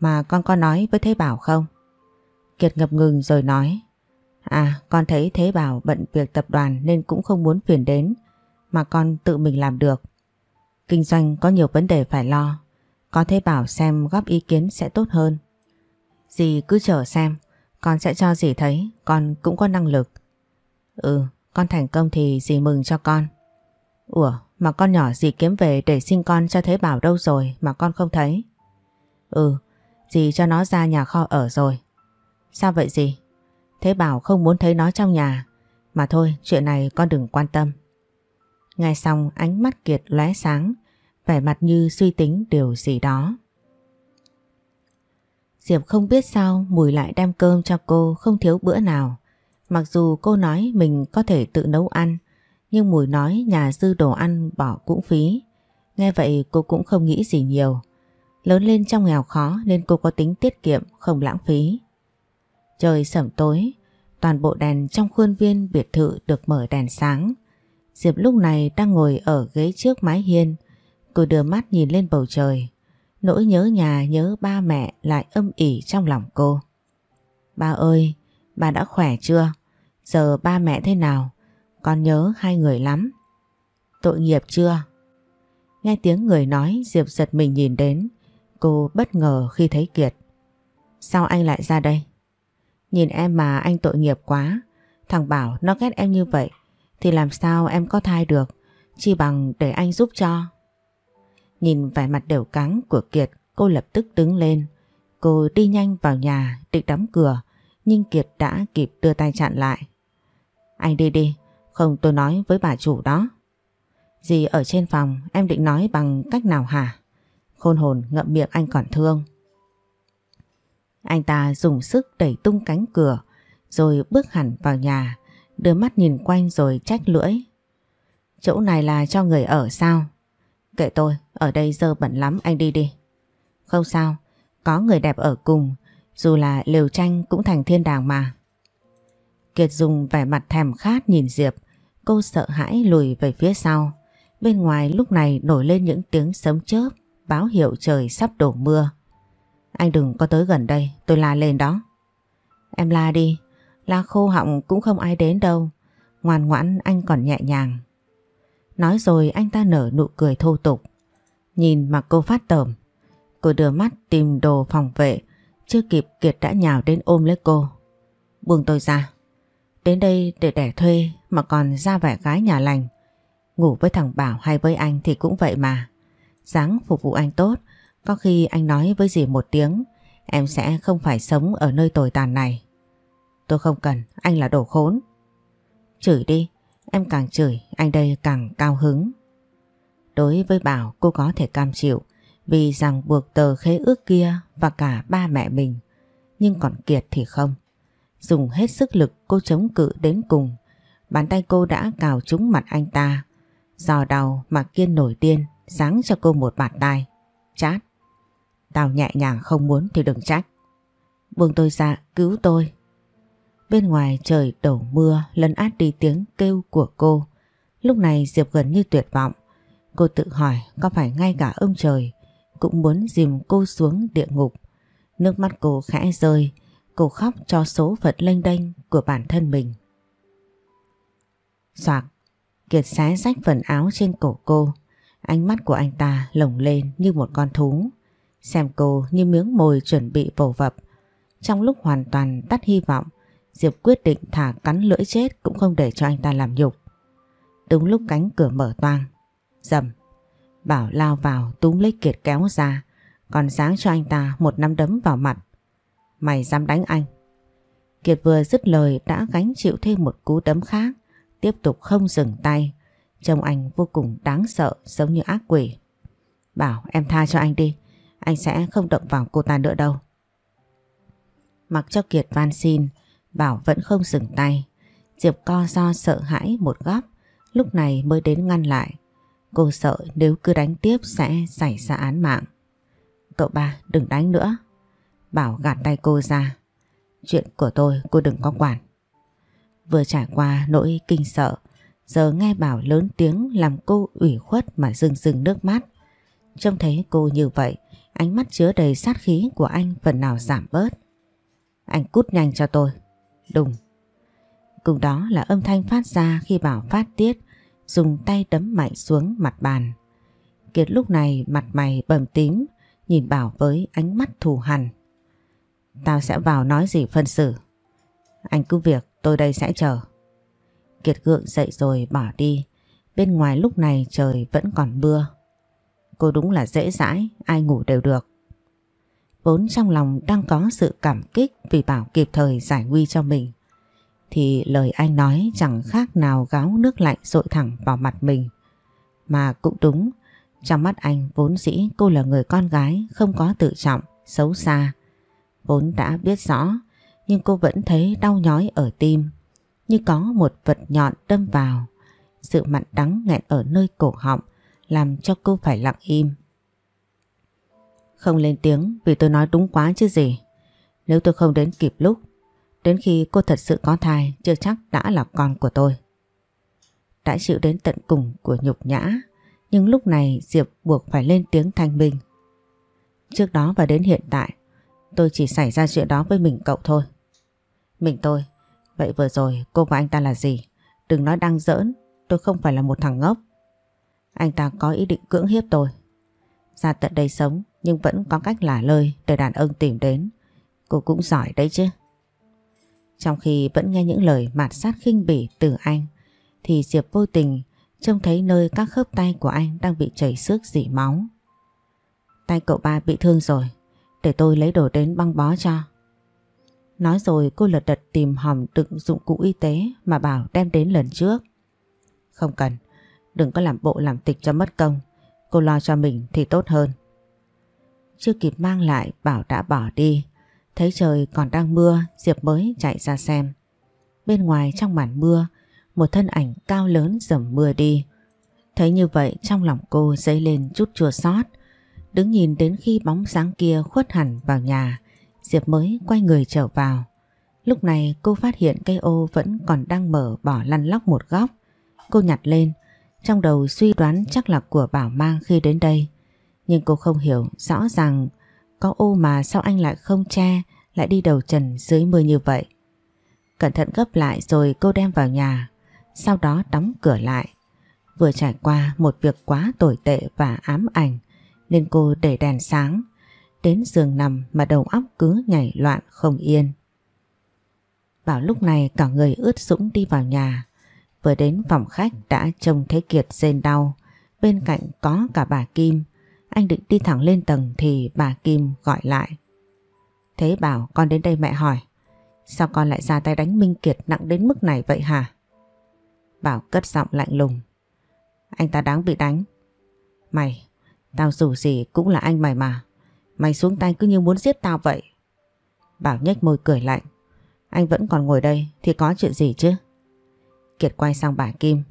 Mà con có nói với Thế Bảo không? Kiệt ngập ngừng rồi nói. À con thấy Thế Bảo bận việc tập đoàn nên cũng không muốn phiền đến mà con tự mình làm được. Kinh doanh có nhiều vấn đề phải lo. Có Thế Bảo xem góp ý kiến sẽ tốt hơn. Dì cứ chờ xem, con sẽ cho dì thấy con cũng có năng lực. Ừ, con thành công thì dì mừng cho con. Ủa, mà con nhỏ dì kiếm về để sinh con cho Thế Bảo đâu rồi mà con không thấy? Ừ, dì cho nó ra nhà kho ở rồi. Sao vậy dì? Thế Bảo không muốn thấy nó trong nhà. Mà thôi, chuyện này con đừng quan tâm. Nghe xong ánh mắt Kiệt lóe sáng, vẻ mặt như suy tính điều gì đó. Diệp không biết sao Mùi lại đem cơm cho cô không thiếu bữa nào. Mặc dù cô nói mình có thể tự nấu ăn, nhưng Mùi nói nhà dư đồ ăn bỏ cũng phí. Nghe vậy cô cũng không nghĩ gì nhiều. Lớn lên trong nghèo khó nên cô có tính tiết kiệm, không lãng phí. Trời sẩm tối, toàn bộ đèn trong khuôn viên biệt thự được mở đèn sáng. Diệp lúc này đang ngồi ở ghế trước mái hiên. Cô đưa mắt nhìn lên bầu trời. Nỗi nhớ nhà nhớ ba mẹ lại âm ỉ trong lòng cô. Ba ơi, ba đã khỏe chưa? Giờ ba mẹ thế nào? Con nhớ hai người lắm. Tội nghiệp chưa? Nghe tiếng người nói Diệp giật mình nhìn đến. Cô bất ngờ khi thấy Kiệt. Sao anh lại ra đây? Nhìn em mà anh tội nghiệp quá. Thằng Bảo nó ghét em như vậy. Thì làm sao em có thai được? Chỉ bằng để anh giúp cho. Nhìn vẻ mặt đều cắng của Kiệt, cô lập tức đứng lên. Cô đi nhanh vào nhà định đóng cửa, nhưng Kiệt đã kịp đưa tay chặn lại. Anh đi đi, không tôi nói với bà chủ đó. Gì ở trên phòng em định nói bằng cách nào hả? Khôn hồn ngậm miệng anh còn thương. Anh ta dùng sức đẩy tung cánh cửa rồi bước hẳn vào nhà, đưa mắt nhìn quanh rồi trách lưỡi. Chỗ này là cho người ở sao? Kệ tôi, ở đây dơ bẩn lắm anh đi đi. Không sao, có người đẹp ở cùng, dù là liều tranh cũng thành thiên đàng mà. Kiệt dùng vẻ mặt thèm khát nhìn Diệp, cô sợ hãi lùi về phía sau. Bên ngoài lúc này nổi lên những tiếng sấm chớp, báo hiệu trời sắp đổ mưa. Anh đừng có tới gần đây, tôi la lên đó. Em la đi, la khô họng cũng không ai đến đâu. Ngoan ngoãn, anh còn nhẹ nhàng. Nói rồi, anh ta nở nụ cười thô tục. Nhìn mà cô phát tởm. Cô đưa mắt tìm đồ phòng vệ. Chưa kịp Kiệt đã nhào đến ôm lấy cô. Buông tôi ra. Đến đây để đẻ thuê, mà còn ra vẻ gái nhà lành. Ngủ với thằng Bảo hay với anh thì cũng vậy mà. dáng phục vụ anh tốt. Có khi anh nói với dì một tiếng. Em sẽ không phải sống ở nơi tồi tàn này. Tôi không cần, anh là đồ khốn. Chửi đi, Em càng chửi anh đây càng cao hứng. Đối với Bảo cô có thể cam chịu vì rằng buộc tờ khế ước kia và cả ba mẹ mình. Nhưng còn Kiệt thì không. Dùng hết sức lực cô chống cự đến cùng. Bàn tay cô đã cào trúng mặt anh ta. Giò đầu mà Kiên nổi điên giáng cho cô một bàn tay. Chát. Tao nhẹ nhàng không muốn thì đừng trách. Buông tôi ra cứu tôi. Bên ngoài trời đổ mưa lấn át đi tiếng kêu của cô. Lúc này Diệp gần như tuyệt vọng. Cô tự hỏi có phải ngay cả ông trời cũng muốn dìm cô xuống địa ngục. Nước mắt cô khẽ rơi, cô khóc cho số phận lênh đênh của bản thân mình. Soạc, Kiệt xé rách phần áo trên cổ cô. Ánh mắt của anh ta lồng lên như một con thú. Xem cô như miếng mồi chuẩn bị vồ vập. Trong lúc hoàn toàn tắt hy vọng, Diệp quyết định thả cắn lưỡi chết cũng không để cho anh ta làm nhục. Đúng lúc cánh cửa mở toang. Dầm. Bảo lao vào túm lấy Kiệt kéo ra. Còn sáng cho anh ta một nắm đấm vào mặt. Mày dám đánh anh. Kiệt vừa dứt lời đã gánh chịu thêm một cú đấm khác. Tiếp tục không dừng tay. Trông anh vô cùng đáng sợ, giống như ác quỷ. Bảo, em tha cho anh đi. Anh sẽ không động vào cô ta nữa đâu. Mặc cho Kiệt van xin. Bảo vẫn không dừng tay. Diệp co do sợ hãi một góc, lúc này mới đến ngăn lại. Cô sợ nếu cứ đánh tiếp sẽ xảy ra án mạng. Cậu ba đừng đánh nữa. Bảo gạt tay cô ra. Chuyện của tôi cô đừng có quản. Vừa trải qua nỗi kinh sợ, giờ nghe Bảo lớn tiếng làm cô ủy khuất mà rưng rưng nước mắt. Trông thấy cô như vậy, ánh mắt chứa đầy sát khí của anh phần nào giảm bớt. Anh cút nhanh cho tôi. Đùng. Cùng đó là âm thanh phát ra khi Bảo phát tiết, dùng tay đấm mạnh xuống mặt bàn. Kiệt lúc này mặt mày bầm tím, nhìn Bảo với ánh mắt thù hằn. Tao sẽ vào nói gì phân xử. Anh cứ việc, tôi đây sẽ chờ. Kiệt gượng dậy rồi bỏ đi. Bên ngoài lúc này trời vẫn còn mưa. Cô đúng là dễ dãi, ai ngủ đều được. Vốn trong lòng đang có sự cảm kích vì Bảo kịp thời giải nguy cho mình. Thì lời anh nói chẳng khác nào gáo nước lạnh rội thẳng vào mặt mình. Mà cũng đúng, trong mắt anh vốn dĩ cô là người con gái không có tự trọng, xấu xa. Vốn đã biết rõ, nhưng cô vẫn thấy đau nhói ở tim, như có một vật nhọn đâm vào. Sự mặn đắng nghẹn ở nơi cổ họng làm cho cô phải lặng im. Không lên tiếng vì tôi nói đúng quá chứ gì. Nếu tôi không đến kịp lúc, đến khi cô thật sự có thai chưa chắc đã là con của tôi. Đã chịu đến tận cùng của nhục nhã, nhưng lúc này Diệp buộc phải lên tiếng thanh minh. Trước đó và đến hiện tại, tôi chỉ xảy ra chuyện đó với mình cậu thôi. Mình tôi, vậy vừa rồi cô và anh ta là gì? Đừng nói đang giỡn, tôi không phải là một thằng ngốc. Anh ta có ý định cưỡng hiếp tôi. Ra tận đây sống nhưng vẫn có cách lả lơi để đàn ông tìm đến. Cô cũng giỏi đấy chứ. Trong khi vẫn nghe những lời mạt sát khinh bỉ từ anh thì Diệp vô tình trông thấy nơi các khớp tay của anh đang bị chảy xước dỉ máu. Tay cậu ba bị thương rồi, để tôi lấy đồ đến băng bó cho. Nói rồi cô lật đật tìm hòm đựng dụng cụ y tế mà bảo đem đến lần trước. Không cần, đừng có làm bộ làm tịch cho mất công, cô lo cho mình thì tốt hơn. Chưa kịp mang lại Bảo đã bỏ đi, thấy trời còn đang mưa Diệp mới chạy ra xem. Bên ngoài trong màn mưa, một thân ảnh cao lớn dầm mưa đi. Thấy như vậy trong lòng cô dấy lên chút chua xót Đứng nhìn đến khi bóng sáng kia khuất hẳn vào nhà, Diệp mới quay người trở vào. Lúc này cô phát hiện cây ô vẫn còn đang mở bỏ lăn lóc một góc. Cô nhặt lên, trong đầu suy đoán chắc là của Bảo mang khi đến đây. Nhưng cô không hiểu rõ ràng có ô mà sao anh lại không che, lại đi đầu trần dưới mưa như vậy. Cẩn thận gấp lại rồi cô đem vào nhà, sau đó đóng cửa lại. Vừa trải qua một việc quá tồi tệ và ám ảnh nên cô để đèn sáng, đến giường nằm mà đầu óc cứ nhảy loạn không yên. Bảo lúc này cả người ướt sũng đi vào nhà, vừa đến phòng khách đã trông thấy Kiệt rên đau, bên cạnh có cả bà Kim. Anh định đi thẳng lên tầng thì bà Kim gọi lại. Thế bảo con đến đây mẹ hỏi, sao con lại ra tay đánh Minh Kiệt nặng đến mức này vậy hả? Bảo cất giọng lạnh lùng. Anh ta đáng bị đánh. Mày, tao dù gì cũng là anh mày mà. Mày xuống tay cứ như muốn giết tao vậy. Bảo nhếch môi cười lạnh. Anh vẫn còn ngồi đây thì có chuyện gì chứ? Kiệt quay sang bà Kim.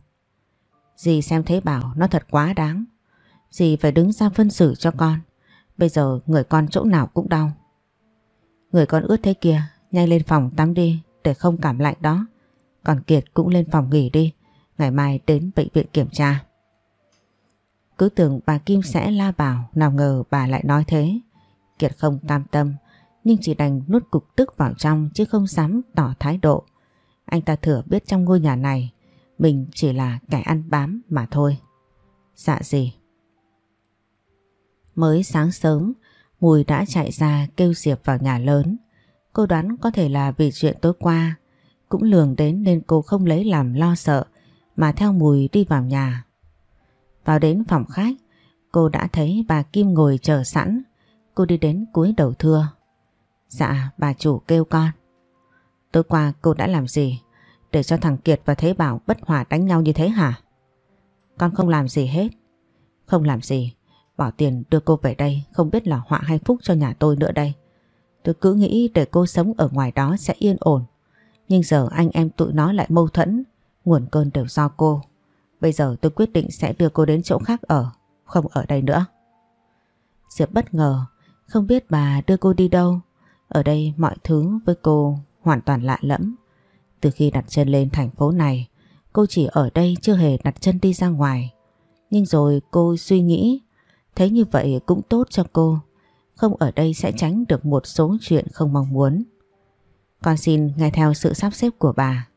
Dì xem thấy Bảo nó thật quá đáng. Dì phải đứng ra phân xử cho con. Bây giờ người con chỗ nào cũng đau. Người con ướt thế kia, nhanh lên phòng tắm đi để không cảm lạnh đó. Còn Kiệt cũng lên phòng nghỉ đi, ngày mai đến bệnh viện kiểm tra. Cứ tưởng bà Kim sẽ la bảo, nào ngờ bà lại nói thế. Kiệt không tam tâm, nhưng chỉ đành nuốt cục tức vào trong chứ không dám tỏ thái độ. Anh ta thừa biết trong ngôi nhà này mình chỉ là kẻ ăn bám mà thôi. Dạ gì? Mới sáng sớm, Mùi đã chạy ra kêu Diệp vào nhà lớn. Cô đoán có thể là vì chuyện tối qua, cũng lường đến nên cô không lấy làm lo sợ mà theo Mùi đi vào nhà. Vào đến phòng khách, cô đã thấy bà Kim ngồi chờ sẵn. Cô đi đến cuối đầu thưa. Dạ, bà chủ kêu con. Tối qua cô đã làm gì để cho thằng Kiệt và Thế Bảo bất hòa đánh nhau như thế hả? Con không làm gì hết. Không làm gì, bỏ tiền đưa cô về đây không biết là họa hay phúc cho nhà tôi nữa đây. Tôi cứ nghĩ để cô sống ở ngoài đó sẽ yên ổn. Nhưng giờ anh em tụi nó lại mâu thuẫn, nguồn cơn đều do cô. Bây giờ tôi quyết định sẽ đưa cô đến chỗ khác ở, không ở đây nữa. Diệp bất ngờ, không biết bà đưa cô đi đâu. Ở đây mọi thứ với cô hoàn toàn lạ lẫm. Từ khi đặt chân lên thành phố này, cô chỉ ở đây chưa hề đặt chân đi ra ngoài. Nhưng rồi cô suy nghĩ, thế như vậy cũng tốt cho cô. Không ở đây sẽ tránh được một số chuyện không mong muốn. Con xin nghe theo sự sắp xếp của bà.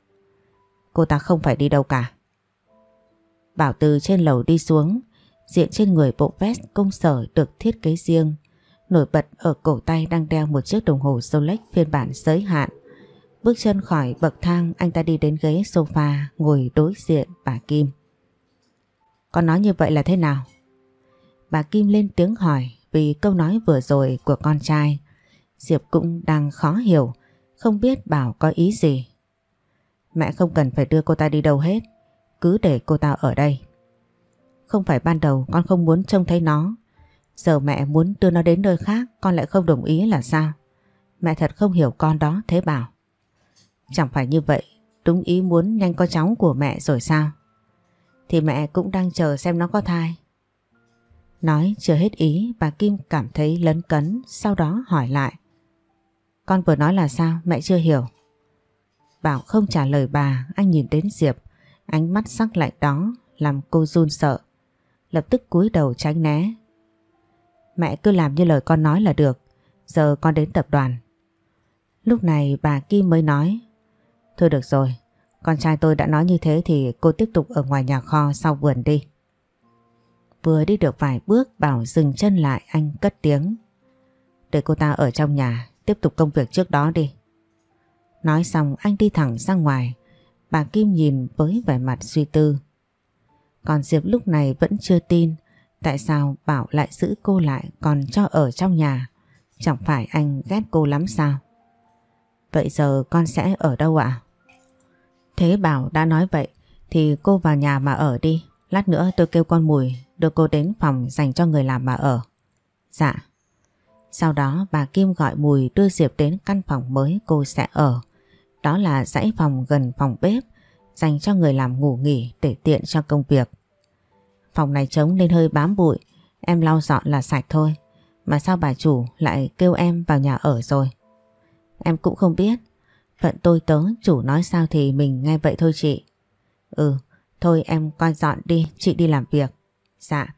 Cô ta không phải đi đâu cả. Bảo từ trên lầu đi xuống, diện trên người bộ vest công sở được thiết kế riêng. Nổi bật ở cổ tay đang đeo một chiếc đồng hồ Rolex phiên bản giới hạn. Bước chân khỏi bậc thang anh ta đi đến ghế sofa ngồi đối diện bà Kim. Con nói như vậy là thế nào? Bà Kim lên tiếng hỏi vì câu nói vừa rồi của con trai. Diệp cũng đang khó hiểu, không biết bảo có ý gì. Mẹ không cần phải đưa cô ta đi đâu hết, cứ để cô ta ở đây. Không phải ban đầu con không muốn trông thấy nó, giờ mẹ muốn đưa nó đến nơi khác con lại không đồng ý là sao? Mẹ thật không hiểu con đó thế bảo. Chẳng phải như vậy, đúng ý muốn nhanh có cháu của mẹ rồi sao? Thì mẹ cũng đang chờ xem nó có thai. Nói chưa hết ý, bà Kim cảm thấy lấn cấn, sau đó hỏi lại. Con vừa nói là sao mẹ chưa hiểu. Bảo không trả lời bà, anh nhìn đến Diệp ánh mắt sắc lạnh đó làm cô run sợ. Lập tức cúi đầu tránh né. Mẹ cứ làm như lời con nói là được giờ con đến tập đoàn. Lúc này bà Kim mới nói Thôi được rồi, con trai tôi đã nói như thế thì cô tiếp tục ở ngoài nhà kho sau vườn đi. Vừa đi được vài bước Bảo dừng chân lại, anh cất tiếng. Để cô ta ở trong nhà, tiếp tục công việc trước đó đi. Nói xong, anh đi thẳng ra ngoài. Bà Kim nhìn với vẻ mặt suy tư. Còn Diệp lúc này vẫn chưa tin tại sao Bảo lại giữ cô lại còn cho ở trong nhà. Chẳng phải anh ghét cô lắm sao? Vậy giờ con sẽ ở đâu ạ? Thế Bảo đã nói vậy thì cô vào nhà mà ở đi. Lát nữa tôi kêu con Mùi đưa cô đến phòng dành cho người làm mà ở. Dạ. Sau đó bà Kim gọi Mùi đưa Diệp đến căn phòng mới cô sẽ ở. Đó là dãy phòng gần phòng bếp dành cho người làm ngủ nghỉ để tiện cho công việc. Phòng này trống nên hơi bám bụi, em lau dọn là sạch thôi. Mà sao bà chủ lại kêu em vào nhà ở rồi? Em cũng không biết. Phận tôi tớ chủ nói sao thì mình nghe vậy thôi chị. Ừ, thôi em coi dọn đi, chị đi làm việc. Dạ.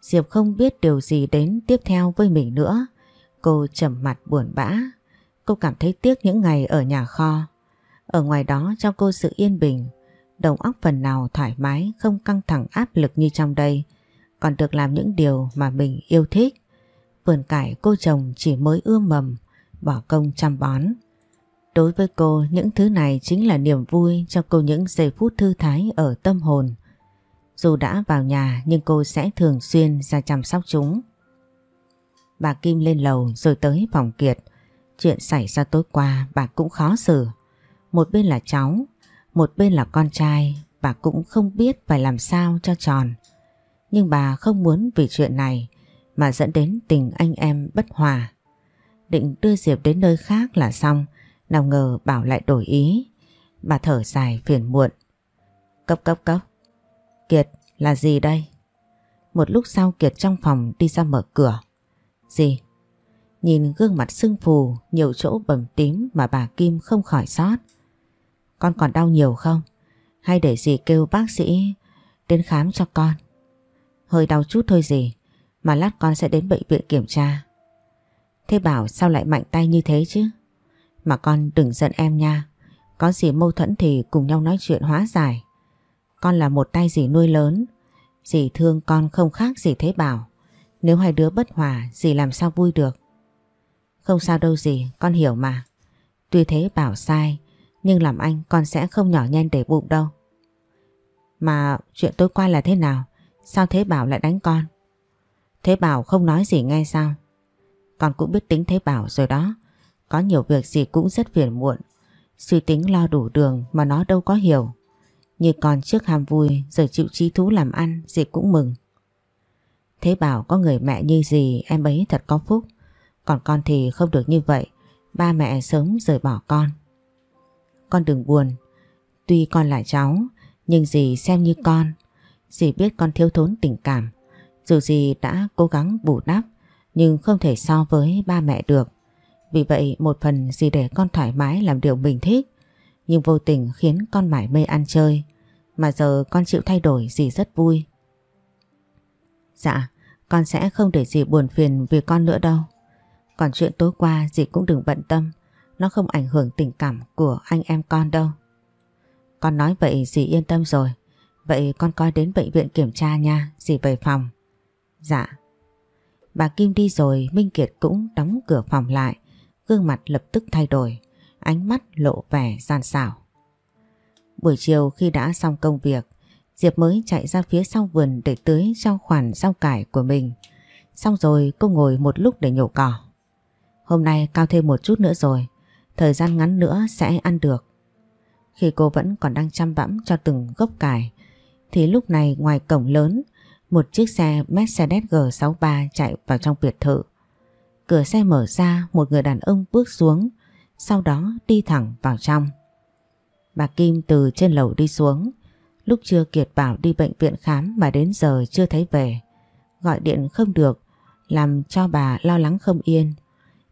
Diệp không biết điều gì đến tiếp theo với mình nữa. Cô trầm mặt buồn bã. Cô cảm thấy tiếc những ngày ở nhà kho. Ở ngoài đó cho cô sự yên bình, đồng óc phần nào thoải mái, không căng thẳng áp lực như trong đây. Còn được làm những điều mà mình yêu thích. Vườn cải cô chồng chỉ mới ươm mầm, bỏ công chăm bón. Đối với cô, những thứ này chính là niềm vui cho cô những giây phút thư thái ở tâm hồn. Dù đã vào nhà nhưng cô sẽ thường xuyên ra chăm sóc chúng. Bà Kim lên lầu rồi tới phòng Kiệt. Chuyện xảy ra tối qua bà cũng khó xử. Một bên là cháu, một bên là con trai, bà cũng không biết phải làm sao cho tròn. Nhưng bà không muốn vì chuyện này mà dẫn đến tình anh em bất hòa. Định đưa Diệp đến nơi khác là xong, nào ngờ Bảo lại đổi ý. Bà thở dài phiền muộn. cốc cốc cốc Kiệt là gì đây? Một lúc sau Kiệt trong phòng đi ra mở cửa. Gì? Nhìn gương mặt sưng phù, nhiều chỗ bầm tím mà bà Kim không khỏi sót. Con còn đau nhiều không? Hay để dì kêu bác sĩ đến khám cho con? Hơi đau chút thôi gì, mà lát con sẽ đến bệnh viện kiểm tra. Thế bảo sao lại mạnh tay như thế chứ? Mà con đừng giận em nha. Có gì mâu thuẫn thì cùng nhau nói chuyện hóa giải. Con là một tay dì nuôi lớn. Dì thương con không khác gì thế bảo. Nếu hai đứa bất hòa dì làm sao vui được. Không sao đâu dì, con hiểu mà. Tuy thế bảo sai, nhưng làm anh con sẽ không nhỏ nhen để bụng đâu. Mà chuyện tối qua là thế nào? Sao Thế Bảo lại đánh con? Thế Bảo không nói gì nghe sao? Con cũng biết tính Thế Bảo rồi đó. Có nhiều việc gì cũng rất phiền muộn. Suy tính lo đủ đường mà nó đâu có hiểu. Như còn trước ham vui, giờ chịu trí thú làm ăn, dì cũng mừng. Thế bảo có người mẹ như gì em ấy thật có phúc. Còn con thì không được như vậy. Ba mẹ sớm rời bỏ con. Con đừng buồn. Tuy con là cháu, nhưng dì xem như con. Dì biết con thiếu thốn tình cảm. Dù dì đã cố gắng bù đắp, nhưng không thể so với ba mẹ được. Vì vậy, một phần dì để con thoải mái làm điều mình thích. nhưng vô tình khiến con mải mê ăn chơi. Mà giờ con chịu thay đổi dì rất vui. Dạ, con sẽ không để dì buồn phiền vì con nữa đâu. Còn chuyện tối qua dì cũng đừng bận tâm. Nó không ảnh hưởng tình cảm của anh em con đâu. Con nói vậy dì yên tâm rồi. Vậy con coi đến bệnh viện kiểm tra nha, dì về phòng. Dạ. Bà Kim đi rồi, Minh Kiệt cũng đóng cửa phòng lại. Gương mặt lập tức thay đổi, ánh mắt lộ vẻ gian xảo. Buổi chiều khi đã xong công việc, Diệp mới chạy ra phía sau vườn để tưới cho khoản rau cải của mình. Xong rồi cô ngồi một lúc để nhổ cỏ. Hôm nay cao thêm một chút nữa rồi, thời gian ngắn nữa sẽ ăn được. Khi cô vẫn còn đang chăm bẵm cho từng gốc cải, thì lúc này ngoài cổng lớn, một chiếc xe Mercedes G63 chạy vào trong biệt thự. Cửa xe mở ra, một người đàn ông bước xuống, sau đó đi thẳng vào trong. Bà Kim từ trên lầu đi xuống, lúc chưa Kiệt bảo đi bệnh viện khám mà đến giờ chưa thấy về. Gọi điện không được, làm cho bà lo lắng không yên.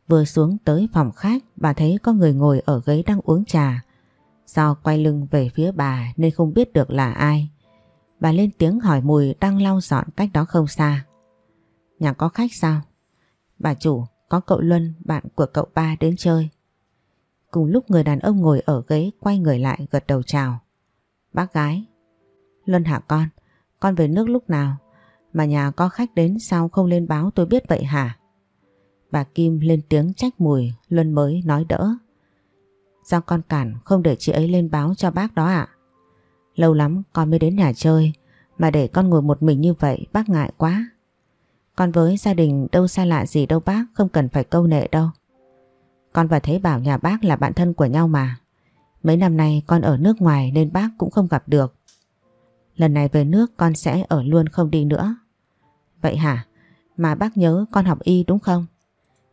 Vừa xuống tới phòng khách, bà thấy có người ngồi ở ghế đang uống trà. Do quay lưng về phía bà nên không biết được là ai. Bà lên tiếng hỏi Mùi đang lau dọn cách đó không xa. Nhà có khách sao? Bà chủ, có cậu Luân, bạn của cậu ba đến chơi. Cùng lúc người đàn ông ngồi ở ghế quay người lại gật đầu chào. Bác gái. Luân hả con? Con về nước lúc nào? Mà nhà có khách đến sao không lên báo tôi biết vậy hả? Bà Kim lên tiếng trách mùi, Luân mới nói đỡ. Do con cản không để chị ấy lên báo cho bác đó ạ? Lâu lắm con mới đến nhà chơi, mà để con ngồi một mình như vậy bác ngại quá. Con với gia đình đâu xa lạ gì đâu bác, không cần phải câu nệ đâu. Con và Thế Bảo nhà bác là bạn thân của nhau mà. Mấy năm nay con ở nước ngoài nên bác cũng không gặp được. Lần này về nước con sẽ ở luôn không đi nữa. Vậy hả? Mà bác nhớ con học y đúng không?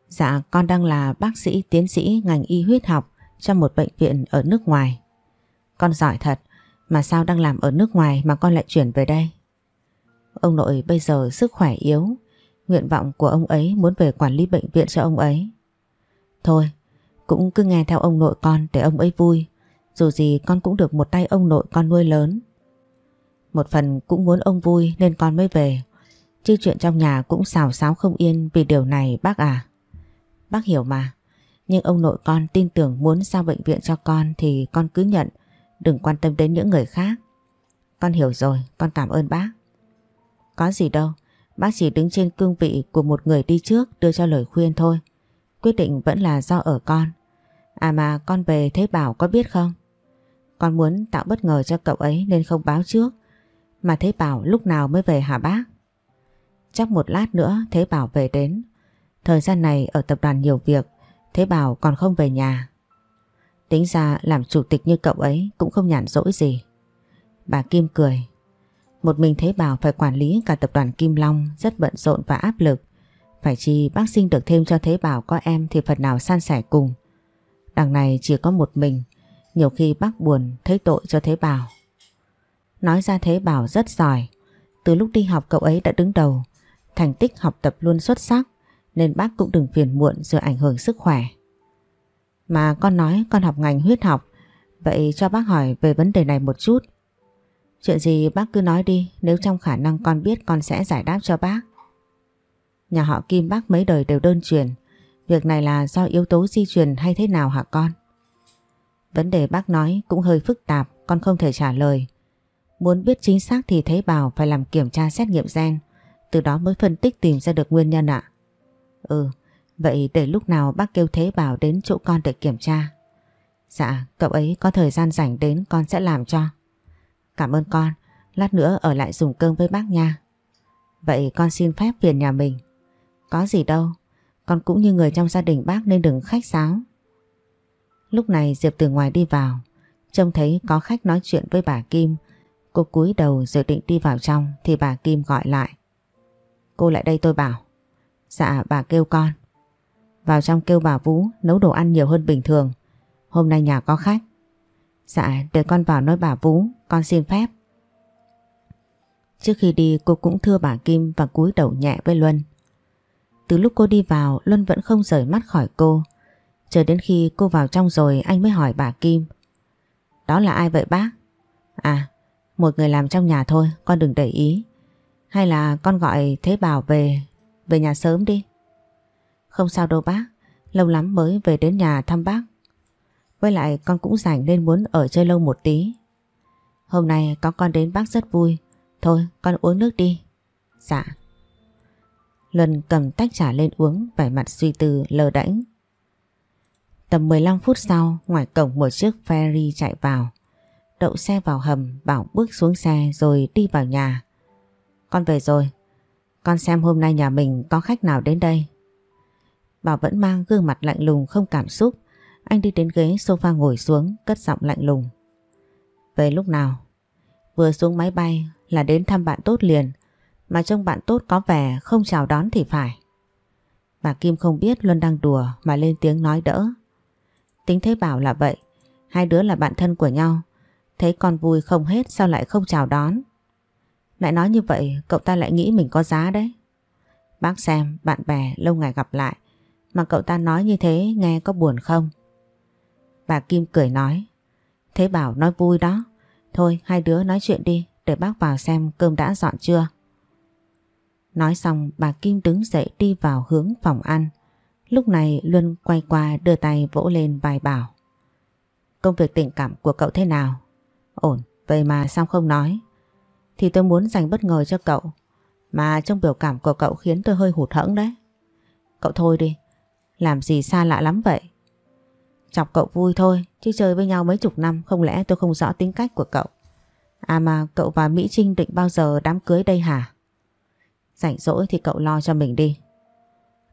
Dạ con đang là bác sĩ tiến sĩ ngành y huyết học trong một bệnh viện ở nước ngoài. Con giỏi thật, mà sao đang làm ở nước ngoài mà con lại chuyển về đây? Ông nội bây giờ sức khỏe yếu, nguyện vọng của ông ấy muốn về quản lý bệnh viện cho ông ấy. Thôi, cũng cứ nghe theo ông nội con để ông ấy vui, dù gì con cũng được một tay ông nội con nuôi lớn. Một phần cũng muốn ông vui nên con mới về, chứ chuyện trong nhà cũng xào xáo không yên vì điều này bác à. Bác hiểu mà, nhưng ông nội con tin tưởng muốn giao bệnh viện cho con thì con cứ nhận, đừng quan tâm đến những người khác. Con hiểu rồi, con cảm ơn bác. Có gì đâu, bác chỉ đứng trên cương vị của một người đi trước đưa cho lời khuyên thôi. Quyết định vẫn là do ở con. À mà con về Thế Bảo có biết không? Con muốn tạo bất ngờ cho cậu ấy nên không báo trước. Mà Thế Bảo lúc nào mới về hả bác? Chắc một lát nữa Thế Bảo về đến. Thời gian này ở tập đoàn nhiều việc, Thế Bảo còn không về nhà. Tính ra làm chủ tịch như cậu ấy cũng không nhàn rỗi gì. Bà Kim cười. Một mình Thế Bảo phải quản lý cả tập đoàn Kim Long rất bận rộn và áp lực. Phải chi bác sinh được thêm cho Thế Bảo có em thì phần nào san sẻ cùng. Đằng này chỉ có một mình, nhiều khi bác buồn thấy tội cho Thế Bảo. Nói ra Thế Bảo rất giỏi, từ lúc đi học cậu ấy đã đứng đầu, thành tích học tập luôn xuất sắc nên bác cũng đừng phiền muộn rồi ảnh hưởng sức khỏe. Mà con nói con học ngành huyết học, vậy cho bác hỏi về vấn đề này một chút. Chuyện gì bác cứ nói đi, nếu trong khả năng con biết con sẽ giải đáp cho bác. Nhà họ Kim bác mấy đời đều đơn truyền, việc này là do yếu tố di truyền hay thế nào hả con? Vấn đề bác nói cũng hơi phức tạp, con không thể trả lời. Muốn biết chính xác thì thấy bảo phải làm kiểm tra xét nghiệm gen, từ đó mới phân tích tìm ra được nguyên nhân ạ. Ừ, vậy để lúc nào bác kêu Thế Bảo đến chỗ con để kiểm tra. Dạ, cậu ấy có thời gian rảnh đến con sẽ làm cho. Cảm ơn con, lát nữa ở lại dùng cơm với bác nha. Vậy con xin phép phiền nhà mình. Có gì đâu, con cũng như người trong gia đình bác nên đừng khách sáo. Lúc này Diệp từ ngoài đi vào, trông thấy có khách nói chuyện với bà Kim. Cô cúi đầu rồi định đi vào trong thì bà Kim gọi lại. Cô lại đây tôi bảo. Dạ bà kêu con. Vào trong kêu bà Vũ nấu đồ ăn nhiều hơn bình thường. Hôm nay nhà có khách. Dạ để con vào nói bà Vũ, con xin phép. Trước khi đi cô cũng thưa bà Kim và cúi đầu nhẹ với Luân. Từ lúc cô đi vào Luân vẫn không rời mắt khỏi cô. Chờ đến khi cô vào trong rồi anh mới hỏi bà Kim. Đó là ai vậy bác? À, một người làm trong nhà thôi, con đừng để ý. Hay là con gọi Thế Bảo về, về nhà sớm đi. Không sao đâu bác, lâu lắm mới về đến nhà thăm bác. Với lại con cũng rảnh nên muốn ở chơi lâu một tí. Hôm nay có con đến bác rất vui. Thôi con uống nước đi. Dạ. Luân cầm tách trà lên uống, vẻ mặt suy tư, lờ đễnh. Tầm 15 phút sau, ngoài cổng một chiếc ferry chạy vào. Đậu xe vào hầm, Bảo bước xuống xe rồi đi vào nhà. Con về rồi. Con xem hôm nay nhà mình có khách nào đến đây. Bảo vẫn mang gương mặt lạnh lùng không cảm xúc. Anh đi đến ghế sofa ngồi xuống, cất giọng lạnh lùng. Về lúc nào? Vừa xuống máy bay là đến thăm bạn tốt liền. Mà trông bạn tốt có vẻ không chào đón thì phải. Bà Kim không biết Luân đang đùa mà lên tiếng nói đỡ. Tính thế bảo là vậy. Hai đứa là bạn thân của nhau. Thấy con vui không hết sao lại không chào đón. Lại nói như vậy, cậu ta lại nghĩ mình có giá đấy. Bác xem, bạn bè lâu ngày gặp lại, mà cậu ta nói như thế nghe có buồn không? Bà Kim cười nói, Thế bảo nói vui đó Thôi, hai đứa nói chuyện đi, Để bác vào xem cơm đã dọn chưa Nói xong bà Kim đứng dậy đi vào hướng phòng ăn. Lúc này Luân quay qua đưa tay vỗ lên vai Bảo. Công việc tình cảm của cậu thế nào? Ổn, vậy mà sao không nói? Thì tôi muốn dành bất ngờ cho cậu Mà trong biểu cảm của cậu khiến tôi hơi hụt hẫng đấy. Cậu thôi đi Làm gì xa lạ lắm vậy? Chọc cậu vui thôi Chứ chơi với nhau mấy chục năm Không lẽ tôi không rõ tính cách của cậu? À mà cậu và Mỹ Trinh định bao giờ đám cưới đây hả? Rảnh rỗi thì cậu lo cho mình đi.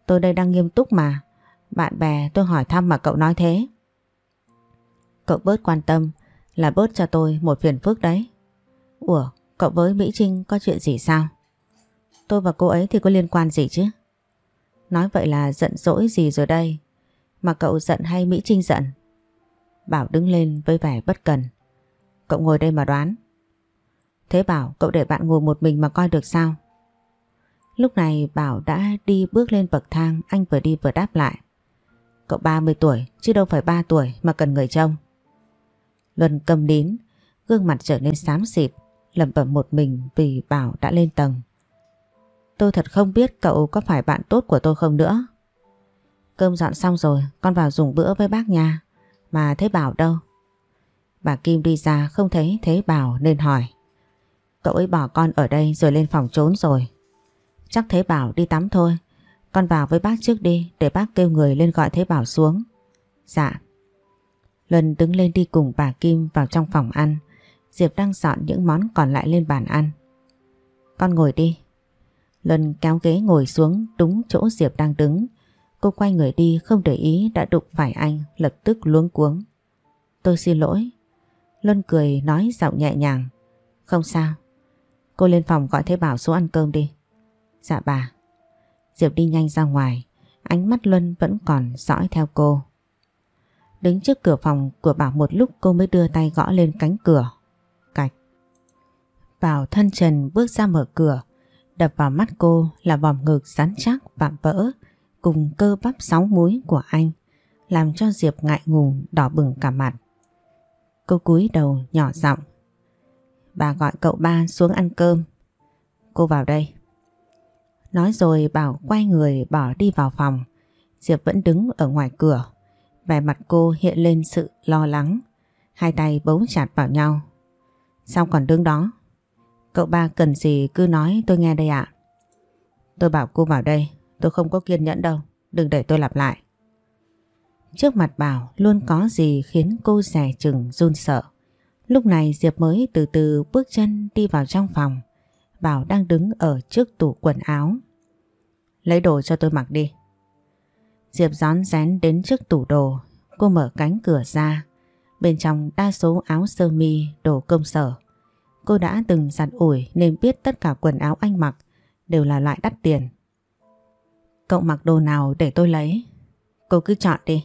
Tôi đây đang nghiêm túc mà. Bạn bè tôi hỏi thăm mà cậu nói thế. Cậu bớt quan tâm Là bớt cho tôi một phiền phức đấy. Ủa, cậu với Mỹ Trinh có chuyện gì sao? Tôi và cô ấy thì có liên quan gì chứ? Nói vậy là giận dỗi gì rồi đây? Mà cậu giận hay Mỹ Trinh giận? Bảo đứng lên với vẻ bất cần. Cậu ngồi đây mà đoán. Thế Bảo cậu để bạn ngồi một mình mà coi được sao? Lúc này Bảo đã đi bước lên bậc thang, Anh vừa đi vừa đáp lại. Cậu 30 tuổi, chứ đâu phải 3 tuổi mà cần người trông. Luân cầm nín, Gương mặt trở nên xám xịt, lẩm bẩm một mình vì Bảo đã lên tầng. Tôi thật không biết cậu có phải bạn tốt của tôi không nữa. Cơm dọn xong rồi, Con vào dùng bữa với bác nha. Mà thấy Bảo đâu? Bà Kim đi ra, không thấy Thế Bảo nên hỏi. Cậu ấy bỏ con ở đây rồi lên phòng trốn rồi. Chắc Thế Bảo đi tắm thôi. Con vào với bác trước đi, Để bác kêu người lên gọi Thế Bảo xuống. Dạ. Luân đứng lên đi cùng bà Kim vào trong phòng ăn. Diệp đang dọn những món còn lại lên bàn ăn. Con ngồi đi. Luân kéo ghế ngồi xuống đúng chỗ Diệp đang đứng. Cô quay người đi, không để ý đã đụng phải anh, lập tức luống cuống. Tôi xin lỗi. Luân cười, nói giọng nhẹ nhàng. Không sao. Cô lên phòng gọi Thế Bảo xuống ăn cơm đi. Dạ bà Diệp đi nhanh ra ngoài, Ánh mắt Luân vẫn còn dõi theo cô Đứng trước cửa phòng của Bảo một lúc, cô mới đưa tay gõ lên cánh cửa Cạch Bảo thân trần bước ra mở cửa, Đập vào mắt cô là vòng ngực rắn chắc vạm vỡ, cùng cơ bắp sáu múi của anh, làm cho Diệp ngại ngùng, đỏ bừng cả mặt. Cô cúi đầu nhỏ giọng Bà gọi cậu ba xuống ăn cơm. Cô vào đây. Nói rồi Bảo quay người bỏ đi vào phòng. Diệp vẫn đứng ở ngoài cửa. Vẻ mặt cô hiện lên sự lo lắng. Hai tay bấu chặt vào nhau. Sao còn đứng đó? Cậu ba cần gì cứ nói tôi nghe đây ạ. Tôi bảo cô vào đây. Tôi không có kiên nhẫn đâu. Đừng để tôi lặp lại. Trước mặt Bảo luôn có gì khiến cô rẻ chừng, run sợ. Lúc này Diệp mới từ từ bước chân đi vào trong phòng. Bảo đang đứng ở trước tủ quần áo. Lấy đồ cho tôi mặc đi. Diệp rón rén đến trước tủ đồ. Cô mở cánh cửa ra. Bên trong đa số áo sơ mi, đồ công sở. Cô đã từng giặt ủi nên biết tất cả quần áo anh mặc đều là loại đắt tiền. Cậu mặc đồ nào để tôi lấy? Cô cứ chọn đi.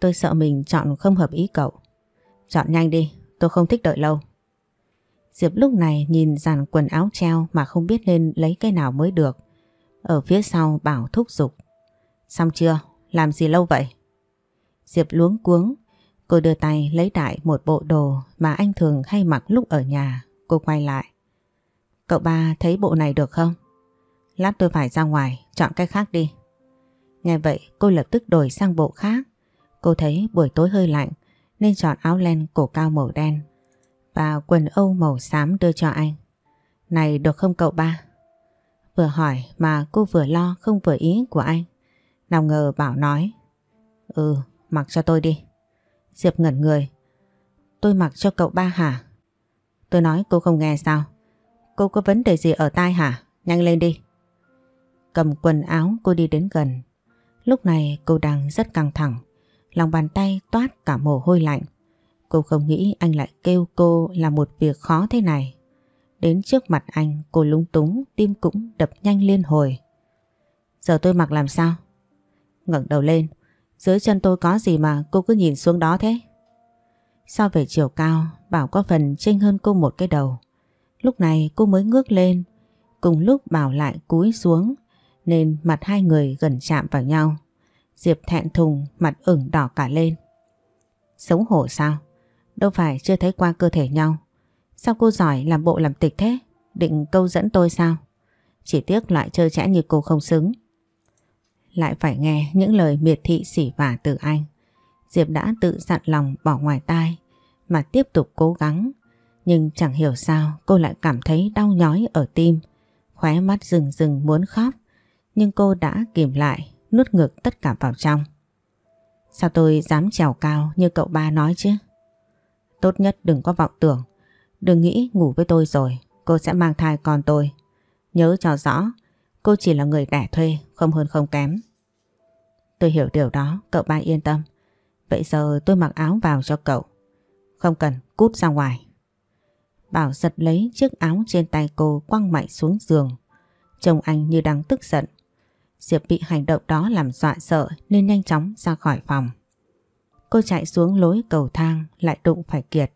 Tôi sợ mình chọn không hợp ý cậu. Chọn nhanh đi, tôi không thích đợi lâu. Diệp lúc này nhìn dàn quần áo treo mà không biết nên lấy cái nào mới được. Ở phía sau bảo thúc giục. Xong chưa? Làm gì lâu vậy? Diệp luống cuống. Cô đưa tay lấy đại một bộ đồ mà anh thường hay mặc lúc ở nhà. Cô quay lại. Cậu ba thấy bộ này được không? Lát tôi phải ra ngoài, chọn cái khác đi. Nghe vậy cô lập tức đổi sang bộ khác. Cô thấy buổi tối hơi lạnh nên chọn áo len cổ cao màu đen và quần âu màu xám đưa cho anh. Này được không cậu ba? Vừa hỏi mà cô vừa lo không vừa ý của anh. Nào ngờ Bảo nói Ừ mặc cho tôi đi. Diệp ngẩn người, Tôi mặc cho cậu ba hả? Tôi nói cô không nghe sao? Cô có vấn đề gì ở tai hả? Nhanh lên đi. Cầm quần áo cô đi đến gần. Lúc này cô đang rất căng thẳng, Lòng bàn tay toát cả mồ hôi lạnh. Cô không nghĩ anh lại kêu cô là một việc khó thế này. Đến trước mặt anh cô lúng túng Tim cũng đập nhanh liên hồi Giờ tôi mặc làm sao ngẩng đầu lên. Dưới chân tôi có gì mà cô cứ nhìn xuống đó thế? So về chiều cao, Bảo có phần chênh hơn cô một cái đầu. Lúc này cô mới ngước lên, cùng lúc Bảo lại cúi xuống, nên mặt hai người gần chạm vào nhau. Diệp thẹn thùng, mặt ửng đỏ cả lên. sống hổ sao? Đâu phải chưa thấy qua cơ thể nhau. Sao cô giỏi làm bộ làm tịch thế? Định câu dẫn tôi sao? Chỉ tiếc lại chơi chẽ như cô không xứng lại phải nghe những lời miệt thị sỉ vả từ anh. Diệp đã tự dặn lòng bỏ ngoài tai mà tiếp tục cố gắng. Nhưng chẳng hiểu sao cô lại cảm thấy đau nhói ở tim, khóe mắt rừng rừng muốn khóc. Nhưng cô đã kìm lại, nuốt ngược tất cả vào trong. Sao tôi dám trèo cao như cậu ba nói chứ? Tốt nhất đừng có vọng tưởng. Đừng nghĩ ngủ với tôi rồi, cô sẽ mang thai con tôi. Nhớ cho rõ, cô chỉ là người đẻ thuê, không hơn không kém. Tôi hiểu điều đó, cậu ba yên tâm. Vậy giờ tôi mặc áo vào cho cậu. Không cần, cút ra ngoài. Bảo giật lấy chiếc áo trên tay cô quăng mạnh xuống giường. Trông anh như đang tức giận. Diệp bị hành động đó làm dọa sợ nên nhanh chóng ra khỏi phòng. Cô chạy xuống lối cầu thang lại đụng phải Kiệt.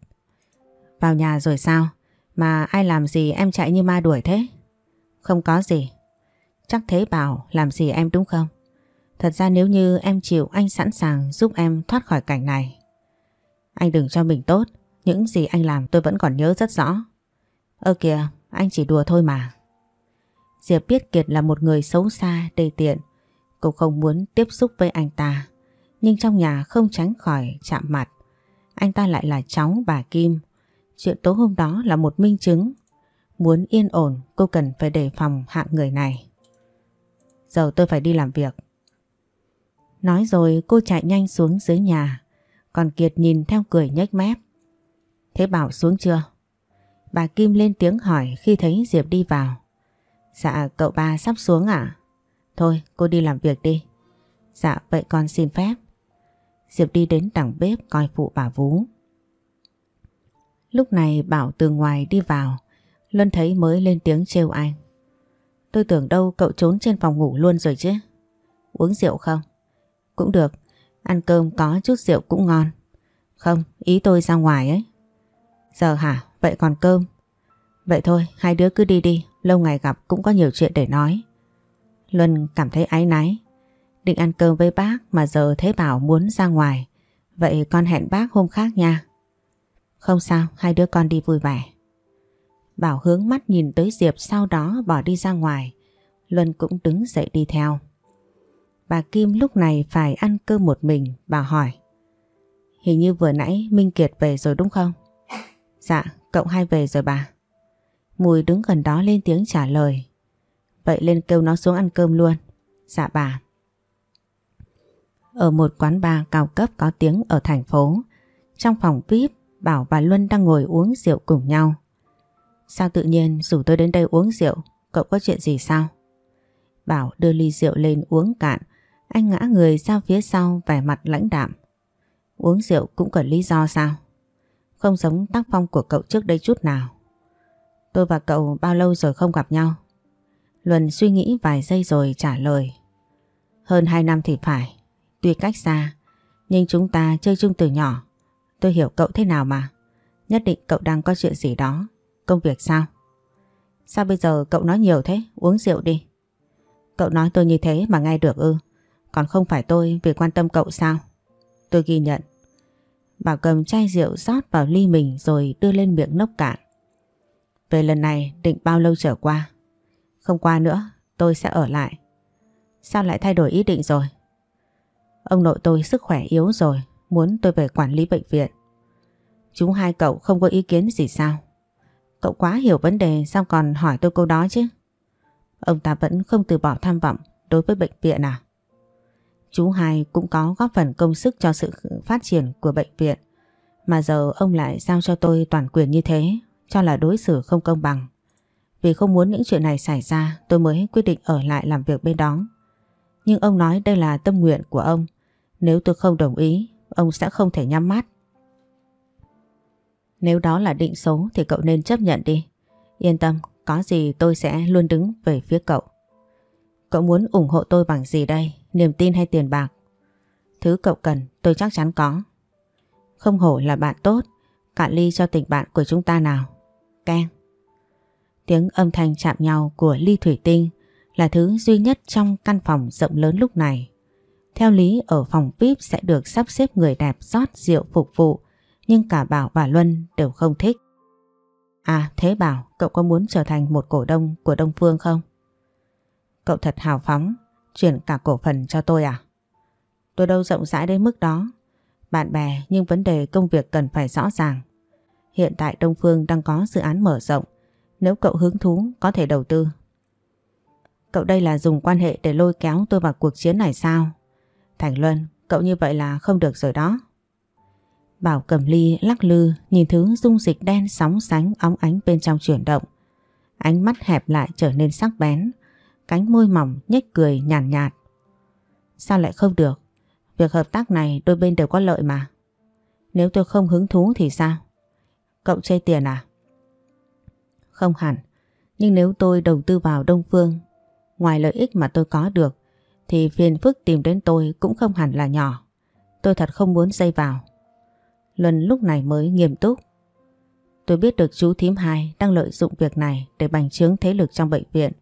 Vào nhà rồi sao? Mà ai làm gì em chạy như ma đuổi thế? Không có gì. Chắc thế Bảo làm gì em đúng không? Thật ra nếu như em chịu anh sẵn sàng giúp em thoát khỏi cảnh này. Anh đừng cho mình tốt, những gì anh làm tôi vẫn còn nhớ rất rõ. Ơ kìa, anh chỉ đùa thôi mà. Diệp biết Kiệt là một người xấu xa, đầy tiện. Cô không muốn tiếp xúc với anh ta. Nhưng trong nhà không tránh khỏi chạm mặt. Anh ta lại là cháu bà Kim. Chuyện tối hôm đó là một minh chứng. Muốn yên ổn, cô cần phải đề phòng hạng người này. Giờ tôi phải đi làm việc. Nói rồi, cô chạy nhanh xuống dưới nhà. Còn Kiệt nhìn theo cười nhếch mép. Thế Bảo xuống chưa? Bà Kim lên tiếng hỏi khi thấy Diệp đi vào. Dạ cậu ba sắp xuống à? Thôi, cô đi làm việc đi. Dạ vậy con xin phép. Diệp đi đến đằng bếp coi phụ bà Vú. Lúc này Bảo từ ngoài đi vào. Luân thấy mới lên tiếng trêu anh. Tôi tưởng đâu cậu trốn trên phòng ngủ luôn rồi chứ. Uống rượu không? Cũng được, ăn cơm có chút rượu cũng ngon. Không, ý tôi ra ngoài ấy. Giờ hả? Vậy còn cơm? Vậy thôi, hai đứa cứ đi đi, lâu ngày gặp cũng có nhiều chuyện để nói. Luân cảm thấy áy náy. Định ăn cơm với bác mà giờ thấy Bảo muốn ra ngoài. Vậy con hẹn bác hôm khác nha. Không sao, hai đứa con đi vui vẻ. Bảo hướng mắt nhìn tới Diệp sau đó bỏ đi ra ngoài. Luân cũng đứng dậy đi theo. Bà Kim lúc này phải ăn cơm một mình, bà hỏi. Hình như vừa nãy Minh Kiệt về rồi đúng không? Dạ, cậu hai về rồi bà. Mùi đứng gần đó lên tiếng trả lời. Vậy lên kêu nó xuống ăn cơm luôn. Dạ bà. Ở một quán bar cao cấp có tiếng ở thành phố, trong phòng VIP, Bảo và Luân đang ngồi uống rượu cùng nhau. Sao tự nhiên rủ tôi đến đây uống rượu, cậu có chuyện gì sao? Bảo đưa ly rượu lên uống cạn, anh ngã người ra phía sau vẻ mặt lãnh đạm. Uống rượu cũng cần lý do sao? Không giống tác phong của cậu trước đây chút nào. Tôi và cậu bao lâu rồi không gặp nhau? Luân suy nghĩ vài giây rồi trả lời. Hơn 2 năm thì phải. Tuy cách xa, nhưng chúng ta chơi chung từ nhỏ. Tôi hiểu cậu thế nào mà. Nhất định cậu đang có chuyện gì đó. Công việc sao? Sao bây giờ cậu nói nhiều thế? Uống rượu đi. Cậu nói tôi như thế mà nghe được ư? Còn không phải tôi vì quan tâm cậu sao? Tôi ghi nhận. Bảo cầm chai rượu rót vào ly mình rồi đưa lên miệng nốc cạn. Về lần này định bao lâu trở qua? Không qua nữa, tôi sẽ ở lại. Sao lại thay đổi ý định rồi? Ông nội tôi sức khỏe yếu rồi, muốn tôi về quản lý bệnh viện. chú hai cậu không có ý kiến gì sao? Cậu quá hiểu vấn đề sao còn hỏi tôi câu đó chứ? Ông ta vẫn không từ bỏ tham vọng đối với bệnh viện à? Chú hai cũng có góp phần công sức cho sự phát triển của bệnh viện. Mà giờ ông lại giao cho tôi toàn quyền như thế, cho là đối xử không công bằng. Vì không muốn những chuyện này xảy ra tôi mới quyết định ở lại làm việc bên đó. Nhưng ông nói đây là tâm nguyện của ông. Nếu tôi không đồng ý, ông sẽ không thể nhắm mắt. Nếu đó là định số thì cậu nên chấp nhận đi. Yên tâm, có gì tôi sẽ luôn đứng về phía cậu. Cậu muốn ủng hộ tôi bằng gì đây? Niềm tin hay tiền bạc? Thứ cậu cần tôi chắc chắn có. Không hổ là bạn tốt, cạn ly cho tình bạn của chúng ta nào. Ken. Tiếng âm thanh chạm nhau của ly thủy tinh là thứ duy nhất trong căn phòng rộng lớn lúc này. Theo lý ở phòng VIP sẽ được sắp xếp người đẹp rót rượu phục vụ nhưng cả Bảo và Luân đều không thích. À thế Bảo, cậu có muốn trở thành một cổ đông của Đông Phương không? Cậu thật hào phóng, chuyển cả cổ phần cho tôi à? Tôi đâu rộng rãi đến mức đó. Bạn bè nhưng vấn đề công việc cần phải rõ ràng. Hiện tại Đông Phương đang có dự án mở rộng. Nếu cậu hứng thú có thể đầu tư. Cậu đây là dùng quan hệ để lôi kéo tôi vào cuộc chiến này sao? Thành Luân, cậu như vậy là không được rồi đó. Bảo cầm ly lắc lư nhìn thứ dung dịch đen sóng sánh óng ánh bên trong chuyển động. Ánh mắt hẹp lại trở nên sắc bén. Cánh môi mỏng nhếch cười nhàn nhạt, nhạt. Sao lại không được? Việc hợp tác này đôi bên đều có lợi mà. Nếu tôi không hứng thú thì sao? Cậu chê tiền à? Không hẳn. Nhưng nếu tôi đầu tư vào Đông Phương, ngoài lợi ích mà tôi có được, thì phiền phức tìm đến tôi cũng không hẳn là nhỏ. Tôi thật không muốn dây vào. Luân lúc này mới nghiêm túc. Tôi biết được chú thím hai đang lợi dụng việc này để bành trướng thế lực trong bệnh viện.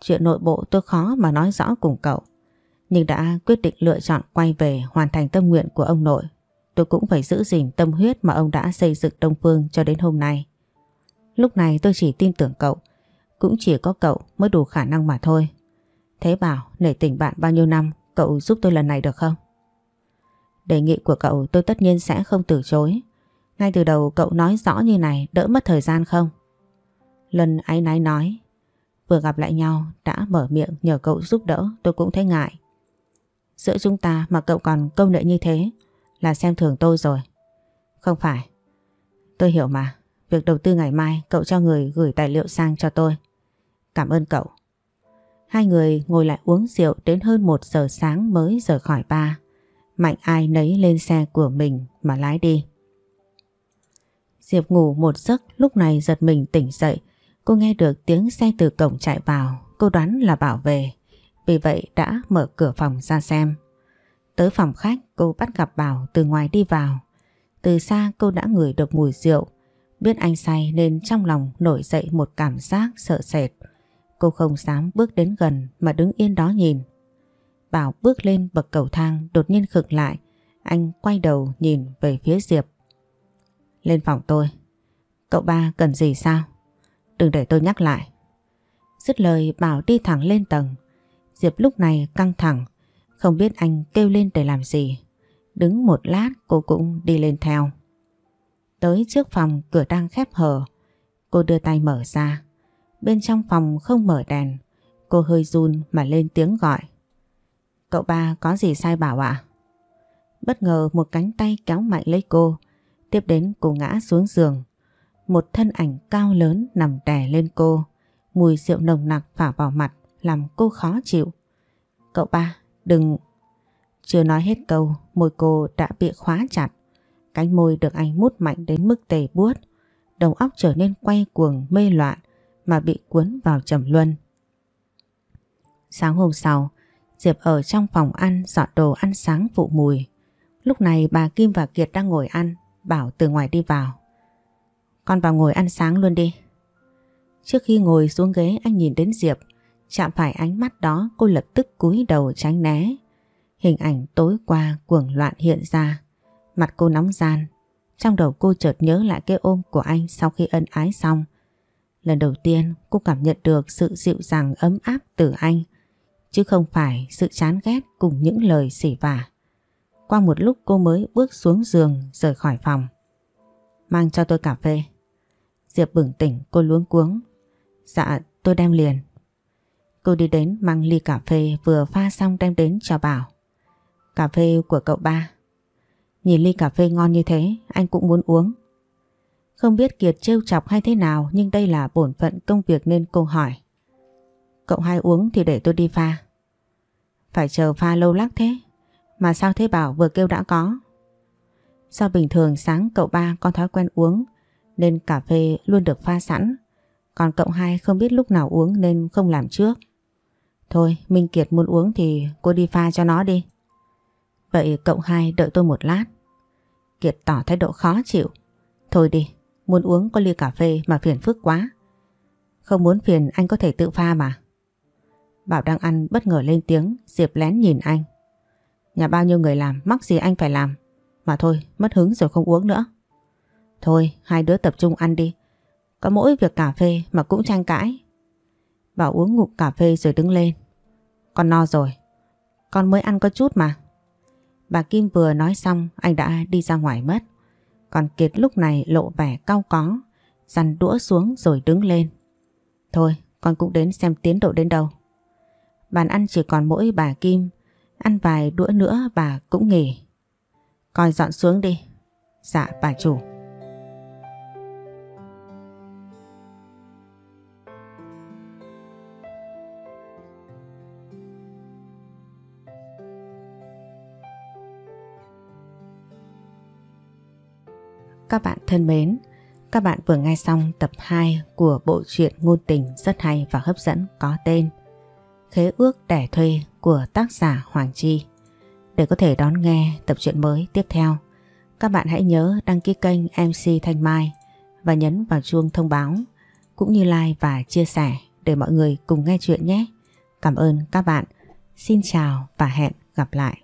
Chuyện nội bộ tôi khó mà nói rõ cùng cậu. Nhưng đã quyết định lựa chọn quay về hoàn thành tâm nguyện của ông nội. Tôi cũng phải giữ gìn tâm huyết mà ông đã xây dựng Đông Phương cho đến hôm nay. Lúc này tôi chỉ tin tưởng cậu. Cũng chỉ có cậu mới đủ khả năng mà thôi. Thế bảo, nể tình bạn bao nhiêu năm, cậu giúp tôi lần này được không? Đề nghị của cậu tôi tất nhiên sẽ không từ chối. Ngay từ đầu cậu nói rõ như này đỡ mất thời gian không? Lần áy náy nói. Vừa gặp lại nhau đã mở miệng nhờ cậu giúp đỡ tôi cũng thấy ngại. Giữa chúng ta mà cậu còn công nệ như thế là xem thường tôi rồi. Không phải. Tôi hiểu mà. Việc đầu tư ngày mai cậu cho người gửi tài liệu sang cho tôi. Cảm ơn cậu. Hai người ngồi lại uống rượu đến hơn một giờ sáng mới rời khỏi ba. Mạnh ai nấy lên xe của mình mà lái đi. Diệp ngủ một giấc, lúc này giật mình tỉnh dậy. Cô nghe được tiếng xe từ cổng chạy vào. Cô đoán là bảo vệ. Vì vậy đã mở cửa phòng ra xem. Tới phòng khách, cô bắt gặp Bảo từ ngoài đi vào. Từ xa cô đã ngửi được mùi rượu. Biết anh say nên trong lòng nổi dậy một cảm giác sợ sệt. Cô không dám bước đến gần mà đứng yên đó nhìn. Bảo bước lên bậc cầu thang, đột nhiên khựng lại. Anh quay đầu nhìn về phía Diệp. Lên phòng tôi. Cậu ba cần gì sao? Đừng để tôi nhắc lại. Dứt lời, Bảo đi thẳng lên tầng. Diệp lúc này căng thẳng. Không biết anh kêu lên để làm gì. Đứng một lát, cô cũng đi lên theo. Tới trước phòng, cửa đang khép hờ. Cô đưa tay mở ra. Bên trong phòng không mở đèn. Cô hơi run mà lên tiếng gọi. Cậu ba có gì sai bảo ạ? Bất ngờ một cánh tay kéo mạnh lấy cô, tiếp đến cô ngã xuống giường. Một thân ảnh cao lớn nằm đè lên cô, mùi rượu nồng nặc phả vào mặt làm cô khó chịu. Cậu ba, đừng... Chưa nói hết câu, môi cô đã bị khóa chặt. Cánh môi được anh mút mạnh đến mức tề buốt, đầu óc trở nên quay cuồng mê loạn mà bị cuốn vào trầm luân. Sáng hôm sau, Diệp ở trong phòng ăn dọn đồ ăn sáng phụ mùi. Lúc này bà Kim và Kiệt đang ngồi ăn, bảo từ ngoài đi vào. Con vào ngồi ăn sáng luôn đi. Trước khi ngồi xuống ghế anh nhìn đến Diệp, chạm phải ánh mắt đó cô lập tức cúi đầu tránh né. Hình ảnh tối qua cuồng loạn hiện ra, Mặt cô nóng gian, trong đầu cô chợt nhớ lại cái ôm của anh sau khi ân ái xong. Lần đầu tiên cô cảm nhận được sự dịu dàng ấm áp từ anh, chứ không phải sự chán ghét cùng những lời xỉ vả. Qua một lúc cô mới bước xuống giường rời khỏi phòng. Mang cho tôi cà phê. Diệp bừng tỉnh cô luống cuống. Dạ tôi đem liền. Cô đi đến mang ly cà phê vừa pha xong đem đến cho Bảo. Cà phê của cậu ba. Nhìn ly cà phê ngon như thế anh cũng muốn uống. Không biết Kiệt trêu chọc hay thế nào nhưng đây là bổn phận công việc nên cô hỏi. Cậu hai uống thì để tôi đi pha. Phải chờ pha lâu lắc thế. Mà sao thế Bảo vừa kêu đã có. Do bình thường sáng cậu ba có thói quen uống nên cà phê luôn được pha sẵn. Còn cậu hai không biết lúc nào uống nên không làm trước. Thôi Minh Kiệt muốn uống thì cô đi pha cho nó đi. Vậy cậu hai đợi tôi một lát. Kiệt tỏ thái độ khó chịu. Thôi đi, muốn uống có ly cà phê mà phiền phức quá. Không muốn phiền anh có thể tự pha mà. Bảo đang ăn bất ngờ lên tiếng, Diệp lén nhìn anh. Nhà bao nhiêu người làm, mắc gì anh phải làm. Mà thôi, mất hứng rồi không uống nữa. Thôi, hai đứa tập trung ăn đi. Có mỗi việc cà phê mà cũng tranh cãi. Bảo uống ngụm cà phê rồi đứng lên. Con no rồi. Con mới ăn có chút mà. Bà Kim vừa nói xong anh đã đi ra ngoài mất. Còn Kiệt lúc này lộ vẻ cao có, dằn đũa xuống rồi đứng lên. Thôi, con cũng đến xem tiến độ đến đâu. Bàn ăn chỉ còn mỗi bà Kim, ăn vài đũa nữa bà cũng nghỉ. Coi dọn xuống đi. Dạ bà chủ. Các bạn thân mến, các bạn vừa nghe xong tập 2 của bộ truyện ngôn tình rất hay và hấp dẫn có tên Khế ước đẻ thuê của tác giả Hoàng Chi. Để có thể đón nghe tập truyện mới tiếp theo, các bạn hãy nhớ đăng ký kênh MC Thanh Mai và nhấn vào chuông thông báo cũng như like và chia sẻ để mọi người cùng nghe chuyện nhé. Cảm ơn các bạn. Xin chào và hẹn gặp lại.